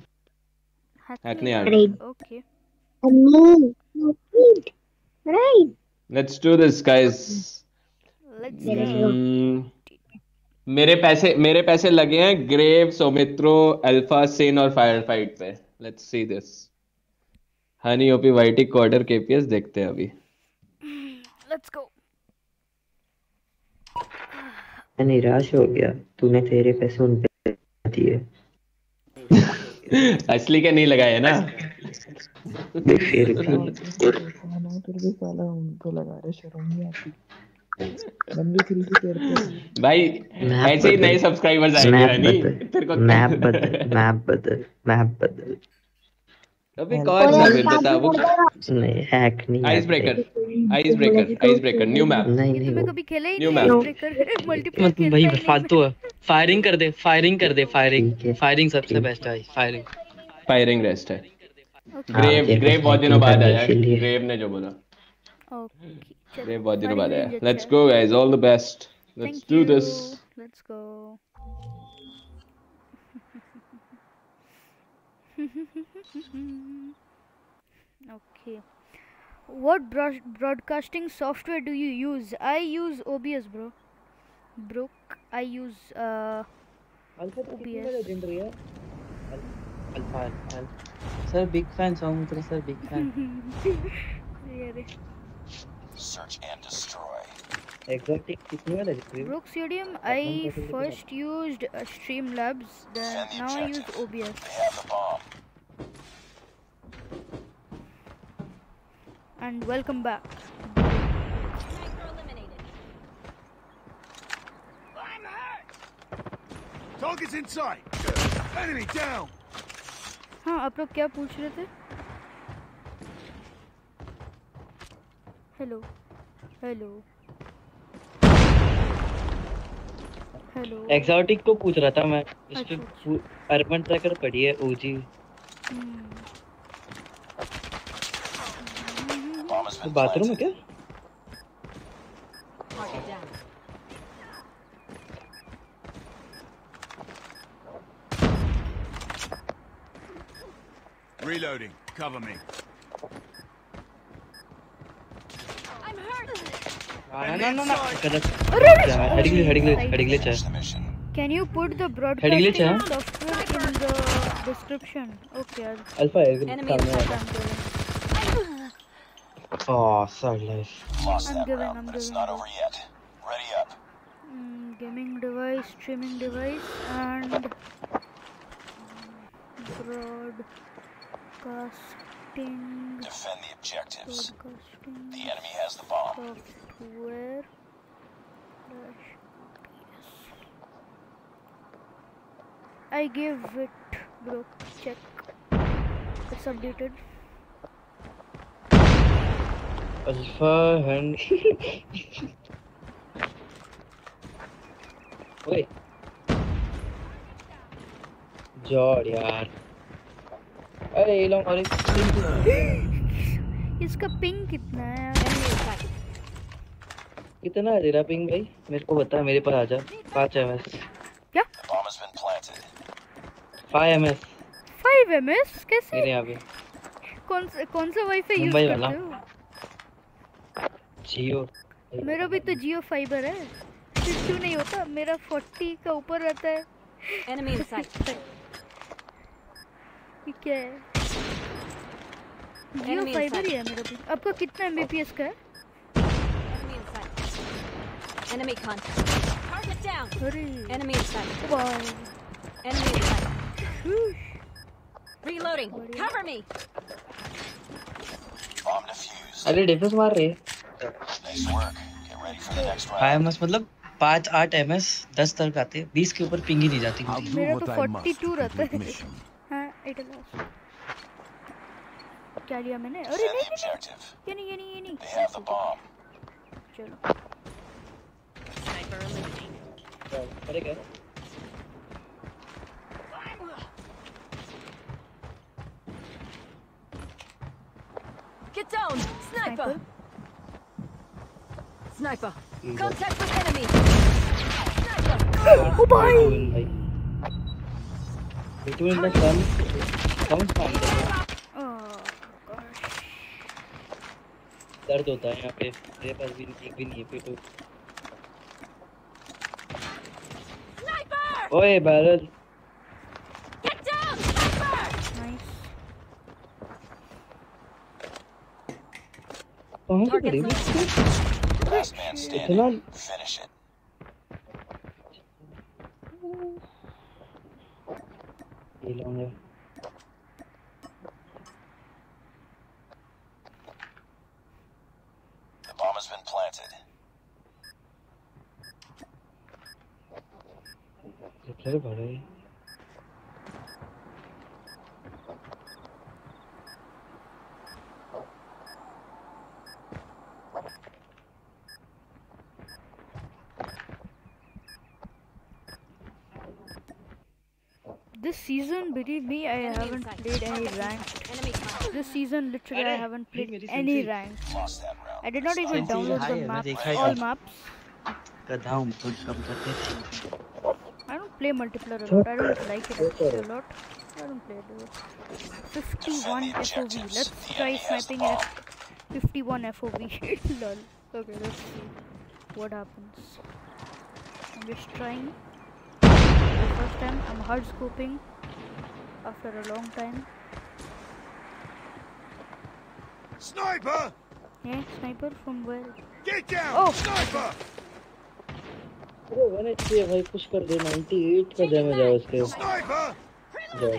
हैकने आ रहा okay right right let's do this guys मेरे पैसे मेरे पैसे लगे हैं ग्रेव सोमित्रो अल्फ़ा सेन और फायर फाइट पे let's see this Honey OP whitey quarter KPS देखते हैं अभी। लेट्स गो मैं निराश हो गया। तूने तेरे पैसे उन पे दिए। असली का नहीं लगाया ना? फिर भी। भाई ऐसे ही नए सब्सक्राइबर्स आएँगे मैप बदल। मैप बदल। मैप बदल। अबे कौन सा फिर बता वो नहीं हैक नहीं ice breaker ice breaker ice breaker new map नहीं नहीं मैं कभी खेला ही न्यू नहीं मैप ब्रेकर मल्टीप्लेयर मत भाई फालतू है। फायरिंग कर दे फायरिंग कर दे फायरिंग फायरिंग सबसे बेस्ट है फायरिंग फायरिंग रेस्ट है। ग्रेव ग्रेव बहुत दिनों बाद आया। ग्रेव ने जो बोला. चलो, ग्रेव बहुत दिनों बाद आया। Let's go guys all the best let's do this Let's go. okay. What broadcasting software do you use? I use OBS, bro. Brooke, I use uh, Alpha OBS. Alpha, Alpha. Sir, big fan. Song, sir, big fan. Search वाला legendary Brook Studium, I first used uh, Streamlabs, then now I use OBS. And welcome back. Target's in. Enemy down. हाँ आप लोग क्या पूछ रहे थे hello hello hello exotic को पूछ रहा था मैं। उस अच्छा, पे अर्बन ट्रैकर पड़ी है ओजी Bomb बाथरूम है क्या? Reloading. Cover me. Can you put the broadcasting software in the description? Okay. Alpha is coming. Oh, sad life. I'm giving, I'm giving. it's not over yet. Ready up. Mm, gaming device, streaming device, and broadcast. Defend the objectives. The enemy has the bomb. Software. I give it, bro. Check. It's updated. Alpha and. Wait. Jod. अरे ये लोग अरे इसका ping कितना है? यार? कितना है तेरा पिंग भाई? मेरे को बता मेरे पर आ जा। पाँच एम एस क्या? The bomb has been planted. Five M S 5 ms कैसे? मेरे यहाँ पे। कौन सा कौन सा वाईफाई यूज़ करते हो? जियो मेरा भी तो जियो फाइबर है। फिर क्यों नहीं होता? मेरा 40 का ऊपर रहता है। Enemy in sight. क्या है जियो फाइबर ही है मेरा भी आपका कितना एमबीपीएस का है Enemy contact. Target down. अरे Enemy in sight. वाह Enemy in sight. Reloading. Cover me. Bomb defused. अरे डिफेंस मार रहे Nice work. Get ready for the next round. High ms मतलब पाँच आठ एमएस दस तक आते बीस के ऊपर पिंग ही नहीं जाती मेरा तो 42 रहता है हाँ एट क्या लिया मैंने अरे Defend नहीं the objective. ये नहीं ये नहीं ये नहीं They have the bomb. चलो Sniper eliminated. अरे क्या Get down. Sniper. Sniper. Contact with enemy. ओ भाई भाई It will not come. Don't find it. दर्द होता है यहाँ पे मेरे पास भी एक भी नहीं है पेटो ओए Bharat Last man standing. Finish it. The bomb has been planted. Play about. can't believe me, I Enemy haven't inside. played any rank. This season, literally, I haven't played any rank. I did not even download the map, all maps. I don't play multiplayer a lot. I don't like it a lot. I don't play it a lot. 51 FOV. Let's try sniping at 51 FOV. Lol. Okay, let's see what happens. I'm just trying. The first time, I'm hard scoping after a long time. Sniper! Yeah, sniper from where? Get down! Oh. Sniper! अरे one HP है भाई push कर दे 98 का damage है उसके Sniper! जाओ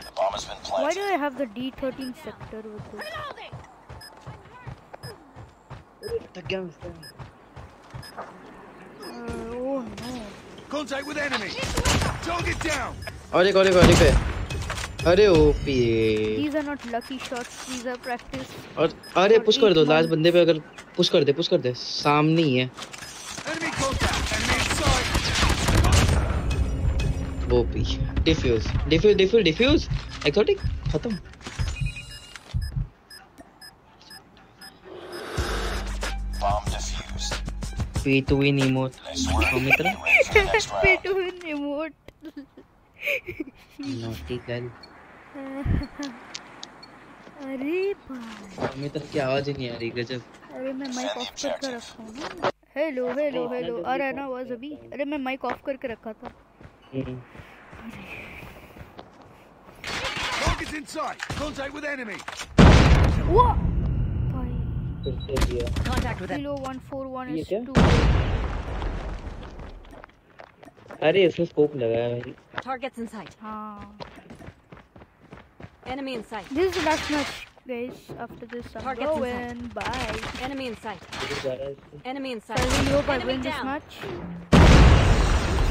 The bomb has been Why planted. do I have the D13 sector with this? थक गया मैं Uh, oh no. Contact with enemy! Target down! और एक और एक और एक है अरे OP these are not lucky shots these are practice और अरे पुश कर दो लास्ट बंदे पे अगर पुश कर दे पुश कर दे। सामने ही है। OP defuse defuse defuse defuse exotic खत्म। P2 in emote. P2 in emote. Naughty girl अरे भाई। मित्र की आवाज़ ही नहीं आ रही गजब। अरे मैं माइक ऑफ़ करके रखा हूँ ना। हेलो हेलो हेलो आ रहा है ना आवाज़ अभी। अरे मैं माइक ऑफ़ करके रखा था। Hmm, Target's in sight! Contact with enemy! दिया। Contact with वन ये इज़ क्या? टू अरे उसमें स्कोप लगाया भाई टारगेट्स इन साइट हाँ enemy in sight this is the last match guys after this I'm Target's going inside. bye enemy in sight enemy in sight so we hope enemy I win down. this match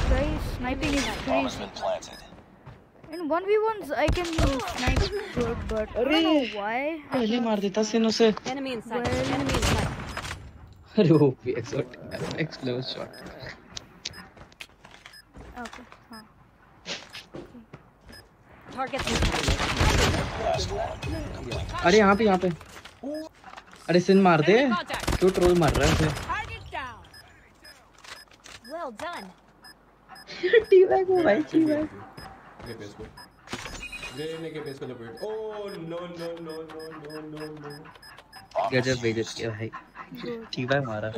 guys sniping is crazy in 1v1s I can snipe good but I don't know why पहले मार देता सिन उसे enemy in sight enemy in sight अरे वो भी एक्सॉट एक्सप्लोज shot अरे यहाँ पे यहाँ पे। अरे सिन मार दे। क्यों ट्रोल मार रहा है भाई मारा।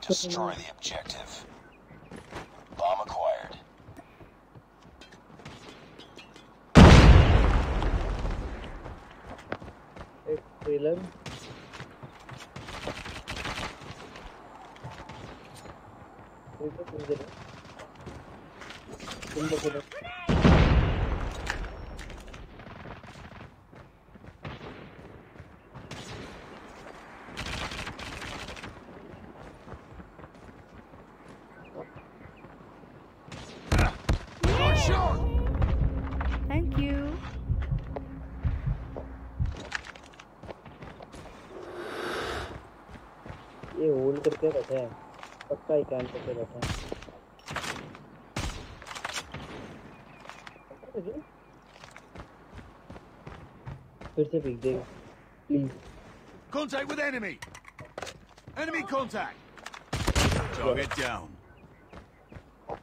Destroy the objective. Bomb acquired. It's hold करके बैठा है पक्का ही कैंप करके बैठा है फिर से भीग देगा please Contact with enemy. Enemy contact. Target down.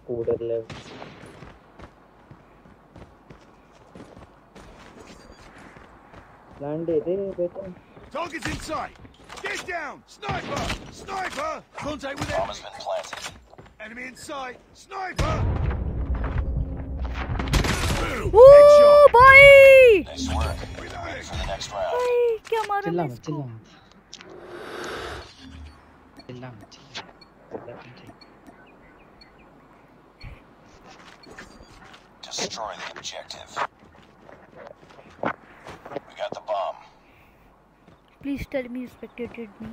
Coder left land दे दे बेटा Target's in sight. Get down. Sniper. Sniper. Contact with Bomb enemy. has been planted. Enemy in sight. Sniper. Ooh, भाई Nice work. Get ready for the next round. भाई क्या मारा चिल्ला मैं मत इसको चिल्ला मत चिल्ला मत चिल्ला Destroy the objective. Please tell me you spectated me.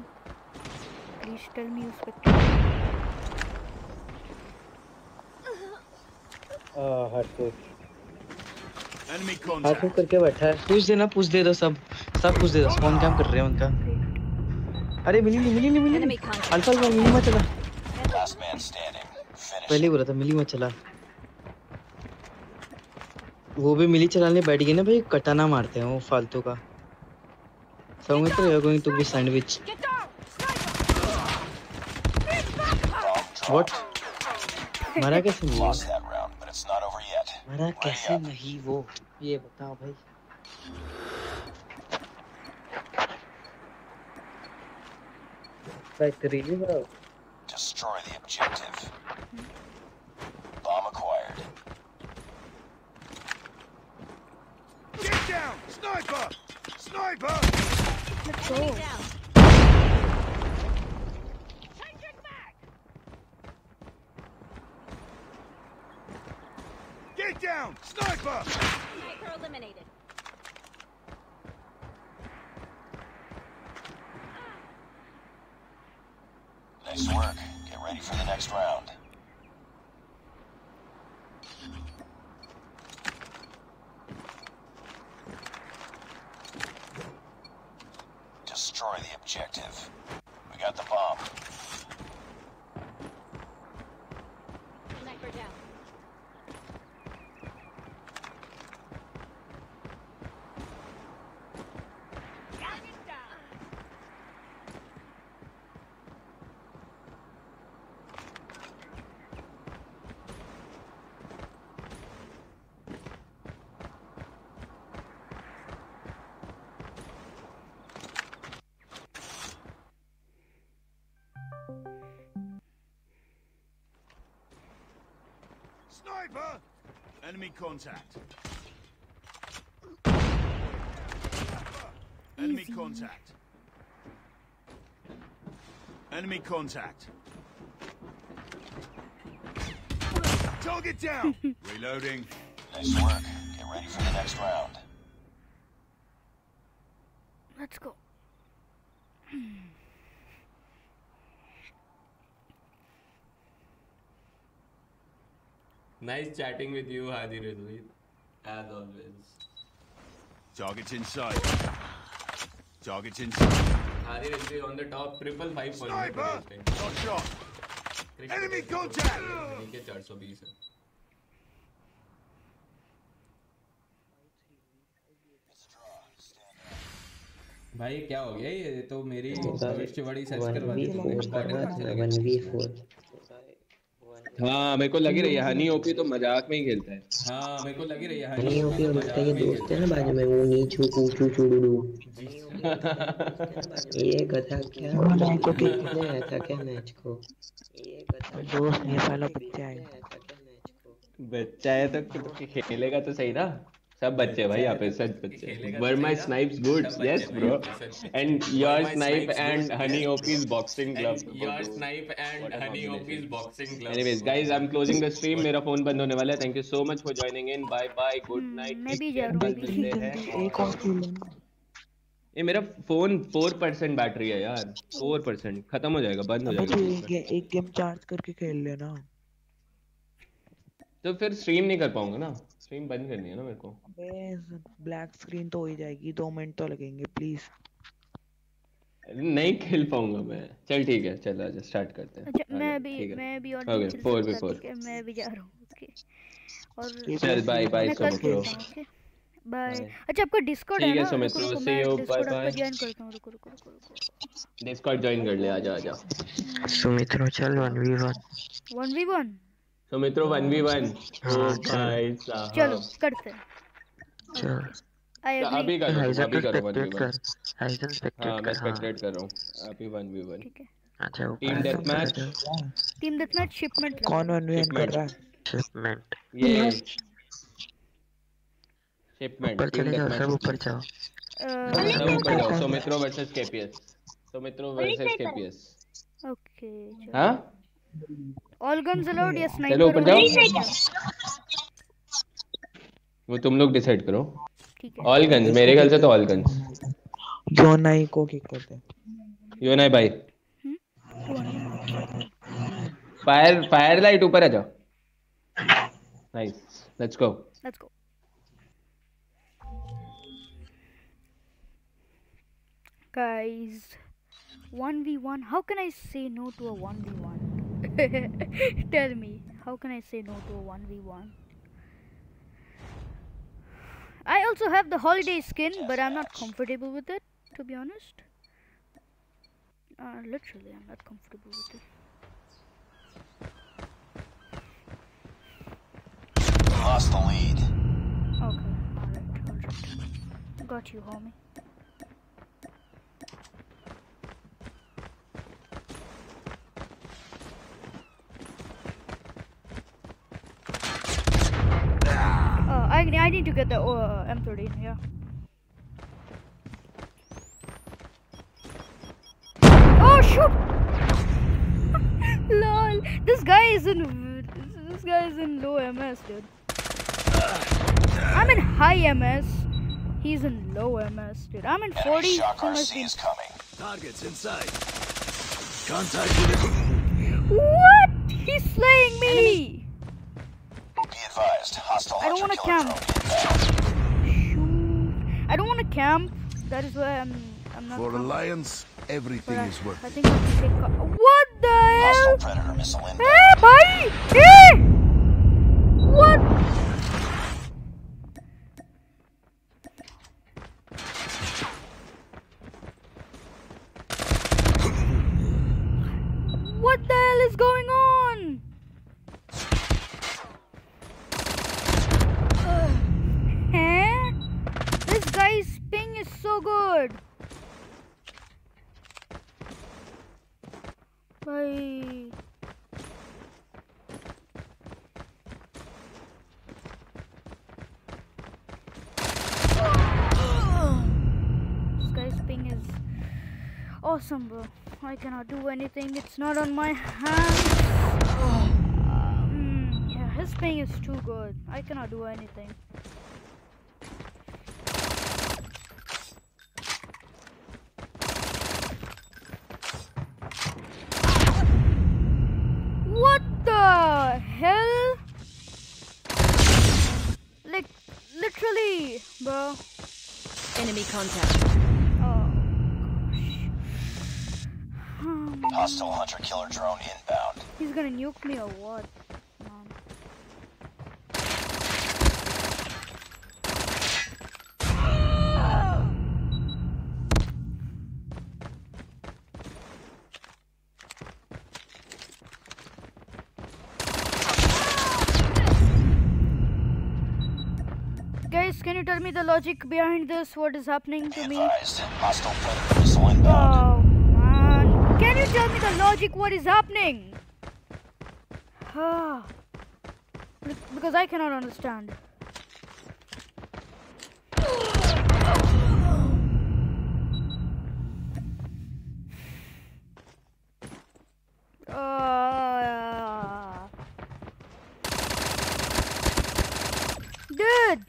Please tell me you spectated me. contact. करके बैठा है। पुश देना पुश दे दो सब। सब पुश दे दो स्पॉन कैम कर रहे हैं उनका। अरे मिली नहीं मिली नहीं मिली नहीं। अल्फ़ा अल्फ़ा मिली मत चला. पहले बोला था मिली मत चला। वो भी मिली चलाने बैठ गए ना भाई कटाना मारते हैं वो फालतू का। कैसे नहीं Lost that round, but it's not over yet. मारा कैसे नहीं वो ये बताओ भाई फैक्ट्री भी बड़ा Destroy the objective. Bomb acquired. Get down. Sniper. Sniper. Let's go. Get down. Sniper. Sniper eliminated. Nice work. Get ready for the next round. Destroy Sniper. Enemy contact. Enemy Easy. contact. Enemy contact. Target down. Reloading. Nice work. Get ready for the next round. Nice chatting with you, Hadi Rizvi. As always. Target's in sight. Target's in. Hadi Rizvi on the top, triple five point. Sniper. Got shot. Enemy contact. नीचे 420 है भाई क्या हो गया ये तो मेरी भविष्यवाणी सच करवा दी तुमने वन वी फोर हाँ मेरे को लगी रही है हनी ओपी तो मज़ाक में ही खेलता है। हाँ मेरे को लगी रही है हनी ओपी और उसका ये दोस्त है ना बाजू में वो नीचू कूचू चुड़ुडू। ये गधा क्या? तो ठीक किसने ऐसा क्या मैच को? ये गधा दोस्त ये साला बच्चा है बच्चा है तो, तो खेलेगा तो सही ना? सब बच्चे भाई यहाँ पे सच बच्चे। Where my snipes good yes bro and your snipe and honey OPs boxing club your snipe and honey OPs boxing club Anyways, guys, I'm closing the stream. मेरा फ़ोन बंद होने वाला है. Thank you so much for joining in. Bye bye. Good night. मैं भी जा रहा हूँ. एक और ये मेरा फ़ोन 4% बैटरी है यार. 4% खत्म हो जाएगा बंद हो तू जाएगा. एक गेम चार्ज करके खेल लेना। तो फिर स्ट्रीम नहीं कर पाऊँगा ना? स्ट्रीम बंद करनी है ना मेरे को। अबे ब्लैक स्क्रीन तो हो ही जाएगी दो मिनट तो लगेंगे प्लीज़ नहीं खेल पाऊँगा मैं। चल ठीक है चल आजा स्टार्ट करते हैं। अच्छा मैं भी मैं भी और ओके 4 बाय 4 मैं भी जा रहा हूँ ओके और चल बाय बाय सब ब्रो बाय अच्छा आपका डिस्कॉर्ड है ना? ठीक है Sumit bro see you bye bye join करता हूँ रुको रुको रुको रुको डिस्कॉर्ड ज्वाइन कर ले आजा आजा सुमित ब्रो चल 1v1 1v1 तो मित्रों वन वी वन चलो करते हैं। अभी करो अभी करो वन वी वन हाँ मैं स्पेक्टेट हाँ। अच्छा, कर। रहा अभी वन वी वन अच्छा team death match team death match shipment कौन वन वी वन कर रहा शिपमेंट ये शिपमेंट ऊपर चले जाओ सब ऊपर जाओ। सब ऊपर जाओ। सो मित्रों वर्सेस केपीएस सो मित्रों वर्सेस केपीएस ओके हाँ? ऑल गन्स अलाउड या स्नाइपर चलो ऊपर जाओ। वो तुम लोग डिसाइड करो। ऑल गन्स मेरे ख्याल से तो ऑल गन्स जोनाई को किक करते हैं। यो नहीं भाई फायर फायर लाइट ऊपर आ जाओ। Nice let's go let's go guys 1v1 how can i say no to a 1v1 tell me how can i say no to a 1v1 i also have the holiday skin but i'm not comfortable with it to be honest. Uh, literally i'm not comfortable with it. Lost the lead. okay alright alright. Got you homie I, I need to get the uh, M13, yeah. Oh shoot! Lol, this guy is in this guy is in low MS, dude. I'm in high MS. He's in low MS, dude. I'm in 40. Shock he must RC be- is coming. Targets inside. Contact with it. What? He's slaying me! Be advised, hostile I don't want to killer camp. Shoot. I don't want to camp. That is why I'm I'm not. For camping. Alliance, everything But I, is worth I think I can take. What the hell? Predator missile inbound. Hey, buddy! Hey! What? What the hell is going on? Ugh. Huh? This guy's ping is so good. Bye. This guy's ping is awesome, bro. I cannot do anything. It's not on my hands. Um, yeah, his ping is too good. I cannot do anything. Hunter killer drone inbound. He's gonna nuke me or what? Man. Guys, can you tell me the logic behind this? What is happening to me? Advised, can you tell me the logic what is happening? Because I cannot understand. Uh, dude!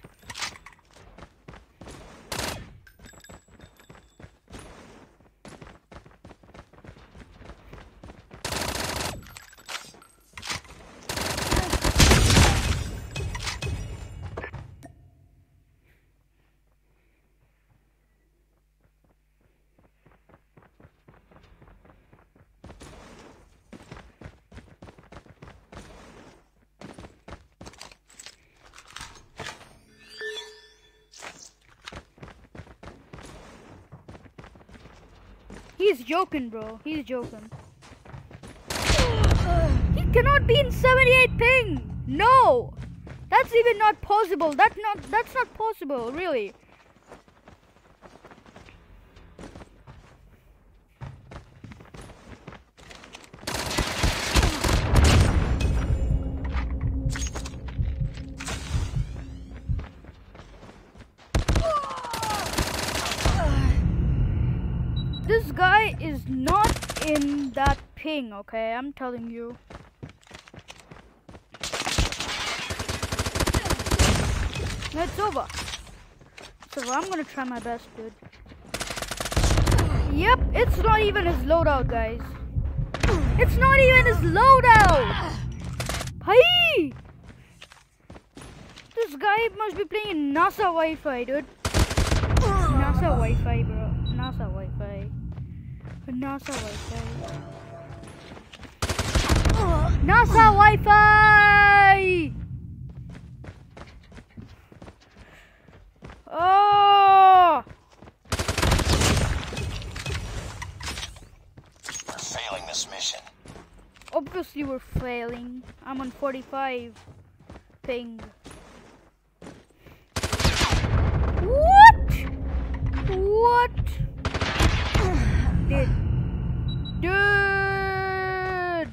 He's joking, bro. He's joking. he cannot be in 78 ping. No, that's even not possible. That's not that's not possible, really. Is not in that ping, okay? I'm telling you. It's over. It's over. I'm gonna try my best, dude. Yep, it's not even his loadout, guys. It's not even his loadout! Hey! This guy must be playing NASA Wi-Fi, dude. NASA Wi-Fi, bro. NASA Wi-Fi. NASA Wi-Fi. NASA Wi-Fi! Oh! We're failing this mission. Obviously we're failing. I'm on 45 ping. What? What? Dude. Dude.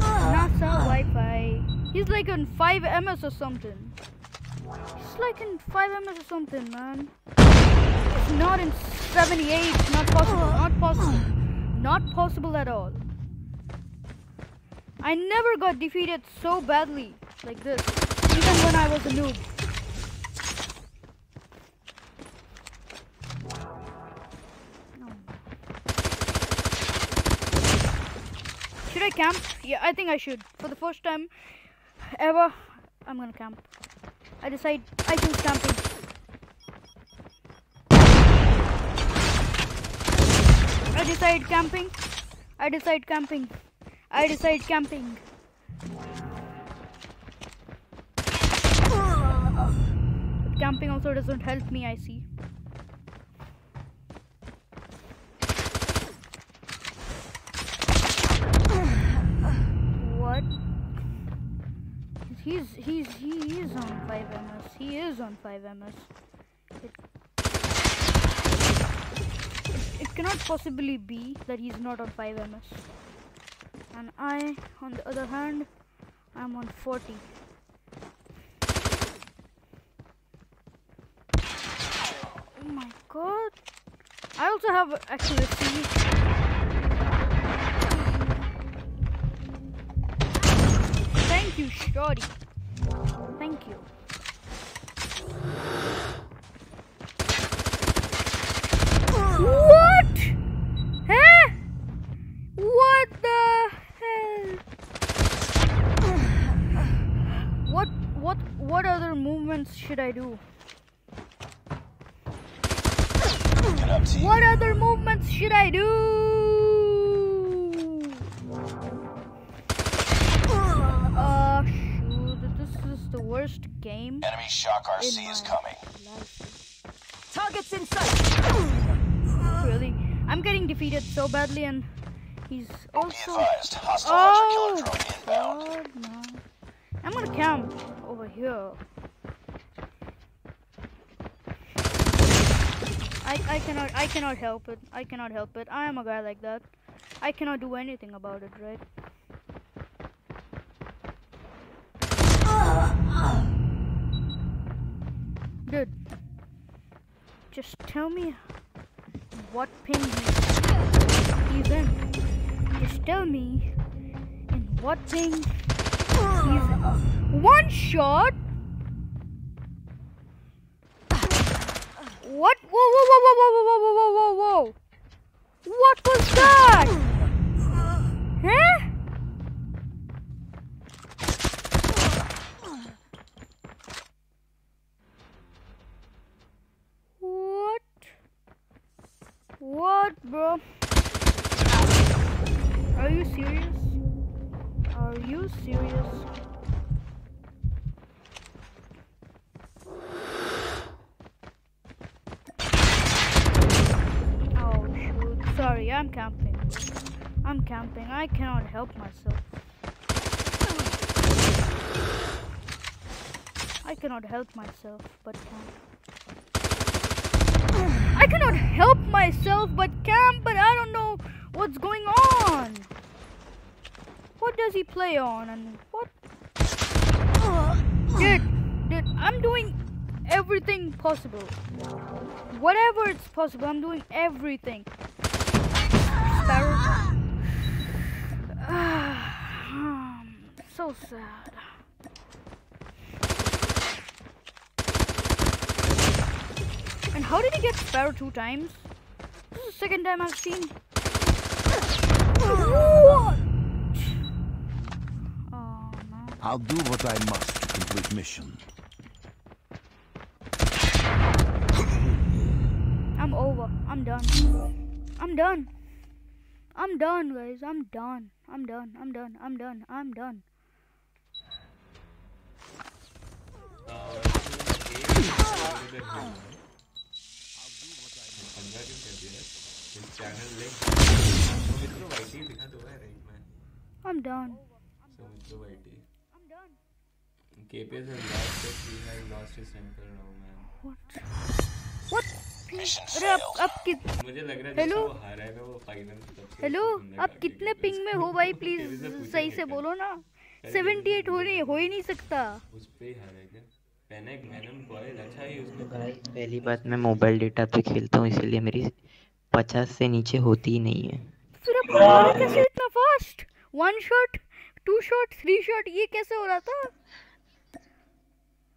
NASA Wi-Fi. He's like on 5 ms or something. He's like in 5 ms or something, man. Not in 78. Not possible. Not possible. Not possible at all. I never got defeated so badly like this, even when I was a noob. Should I camp? Yeah, I think I should. For the first time ever, I'm gonna camp. I decide I choose camping. I decide camping. I decide camping. I decide camping. Camping also doesn't help me, I see. What? He's he's he is on 5 ms. He is on 5 ms. It, it cannot possibly be that he's not on 5 ms. And I, on the other hand, I'm on 40. Oh my god. I also have accuracy. Thank you, Shorty. Thank you. What? Huh? What the hell? What what what other movements should I do? What other movements should I do? Worst game. Enemy shock RC is coming. Targets in sight. really, I'm getting defeated so badly, and he's also. advised, hostile oh, drone inbound. God, no. I'm gonna camp. over here. I, I cannot I cannot help it. I cannot help it. I am a guy like that. I cannot do anything about it, right? Dude, just tell me what pin he- he's in. Just tell me in what ping he's in. One shot? What? Whoa, whoa, whoa, whoa, whoa, whoa, whoa, whoa, whoa, whoa! What was that? Huh? Cannot help myself, but camp. I cannot help myself but camp, but I don't know what's going on. What does he play on and what? Dude, dude, I'm doing everything possible. Whatever it's possible, I'm doing everything. Sparrow. Hmm, so sad. And how did he get Sparrow two times? This is the second time I've seen. What? Oh, I'll do what I must to complete mission. I'm over. I'm done. I'm done. I'm done, guys. I'm done. I'm done. I'm done. I'm done. I'm done. पंद्रह दिन कर दिया है channel link तो मित्रों YT लिखा तो है right man I am done so मित्रों YT KPS has lost his he has lost his temper now man what what अरे आप आप कित मुझे लग रहा है हेलो हेलो आप कितने पिंग में हो भाई प्लीज़ सही से बोलो ना। 78 हो रही हो ही नहीं सकता। उस पे हार है क्या? पैनिक वेनम कॉइल अच्छा ही उसने भाई पहली बात मैं मोबाइल डेटा पे खेलता हूँ इसलिए मेरी पचास से नीचे होती ही नहीं है। फिर आप कैसे इतना fast one shot two shot three shot ये कैसे हो रहा था?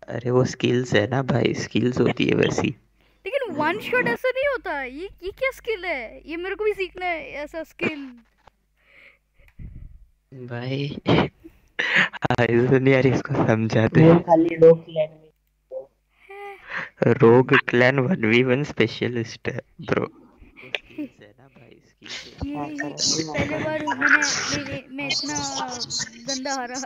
अरे वो स्किल्स है ना भाई स्किल्स होती है वैसी। लेकिन वन शॉट ऐसा नहीं होता ये ये क्या स्किल है? ये मेरे को भी सीखना है ऐसा स्किल भाई आइजन यार इसको समझाते वो खाली क्लैन में rogue clan one v one specialist है ब्रो पहले बार मैंने मैं, मैं इतना गंदा हारा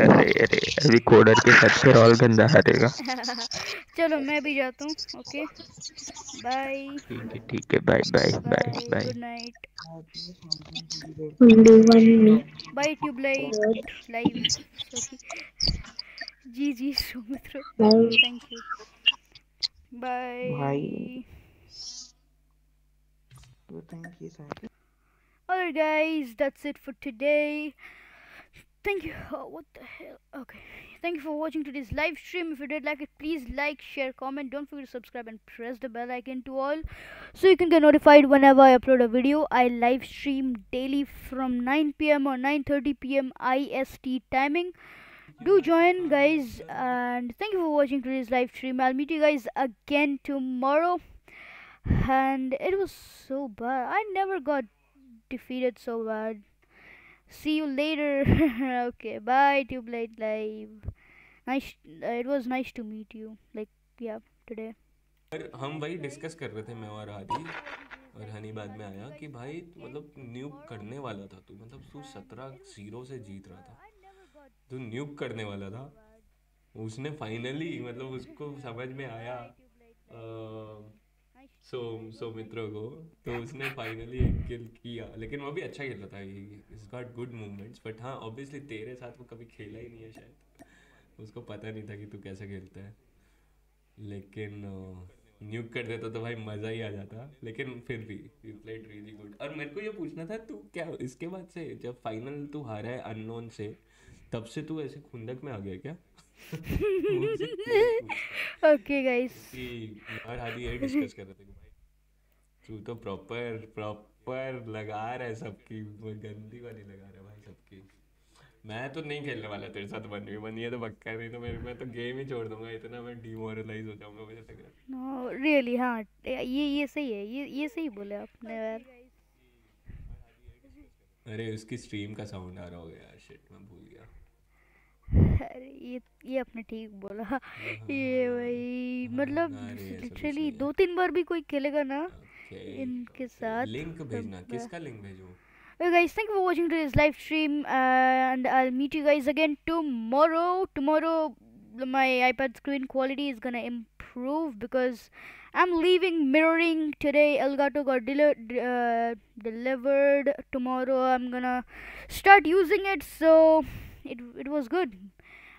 अरे अरे अभी कोडर के साथ फिर और गंदा हारेगा। चलो मैं भी जाता हूँ ओके? बाय ठीक है ठीक है bye bye bye bye good night. Bye tubelight live GG Sumitra. Bye. Thank you. Bye. Bye. Well, thank you, Sanjay. Alright guys, that's it for today. Thank you. Oh, what the hell? Okay. Thank you for watching today's live stream. If you did like it, please like, share, comment. Don't forget to subscribe and press the bell icon to all so you can get notified whenever I upload a video. I live stream daily from 9 pm or 9:30 pm IST timing Do join, guys, and thank you for watching today's live stream. I'll meet you guys again tomorrow. And it was so bad. I never got defeated so bad. See you later. okay, bye, Tubelight Live. Nice. Uh, it was nice to meet you. Like, yeah, today. पर हम वही discuss कर रहे थे मैं और हादी और हनी बाद में आया कि भाई तू मतलब न्यूब करने वाला था तू मतलब तू सत्रह जीरो से जीत रहा था तू न्यूब करने वाला था उसने फाइनली मतलब उसको समझ में आया अ, सोम सौमित्र को तो उसने फाइनली एक किल किया। लेकिन वो भी अच्छा खेल रहा था is got good movements but हाँ ऑब्वियसली तेरे साथ वो कभी खेला ही नहीं है शायद। उसको पता नहीं था कि तू कैसे खेलता है। लेकिन न्यूक कर देता तो भाई मज़ा ही आ जाता लेकिन फिर भी यू प्लेड रियली गुड और मेरे को ये पूछना था तू क्या इसके बाद से जब फाइनल तू हारा है अननोन से तब से तू ऐसे खुंदक में आ गया क्या? ओके गाइस यार हादी यही डिस्कस कर रहे थे भाई तू तो प्रॉपर प्रॉपर लगा रहा है सबकी वो गंदी वाली लगा रहा है भाई सबकी। मैं तो नहीं खेलने वाला तेरे साथ वन वी वन ये तो पक्का नहीं तो मेरे मैं तो गेम ही छोड़ दूँगा इतना मैं डिमोरलाइज हो जाऊँगा मुझे लग रहा है। नो रियली हाँ ये ये सही है ये ये सही बोले आपने यार। अरे उसकी स्ट्रीम का साउंड आ रहा होगा यार शिट मैं भूल गया अरे ये ये आपने ठीक बोला ये भाई मतलब लिटरली दो तीन बार भी कोई खेलेगा ना इनके साथ लिंक भेजना किसका लिंक भेजूं Hey guys, thank you for watching today's live stream, uh, and I'll meet you guys again tomorrow. Tomorrow, my iPad screen quality is gonna improve because I'm leaving mirroring today. Elgato got deli- uh, delivered tomorrow. I'm gonna start using it, so it it was good.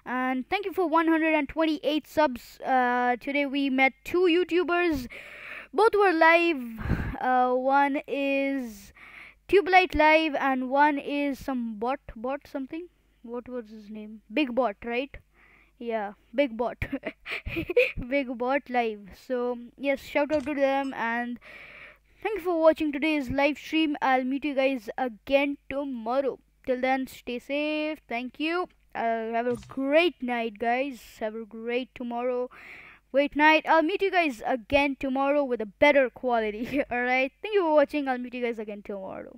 And thank you for 128 subs. Uh, today we met two YouTubers. Both were live. Uh, one is Tubelight Live and one is some bot bot something. What was his name? Big Bot, right? Yeah, Big Bot. Big Bot Live. So yes, shout out to them and thank you for watching today's live stream. I'll meet you guys again tomorrow. Till then, stay safe. Thank you. Uh, have a great night, guys. Have a great tomorrow. Great night. I'll meet you guys again tomorrow with a better quality. Alright. Thank you for watching. I'll meet you guys again tomorrow.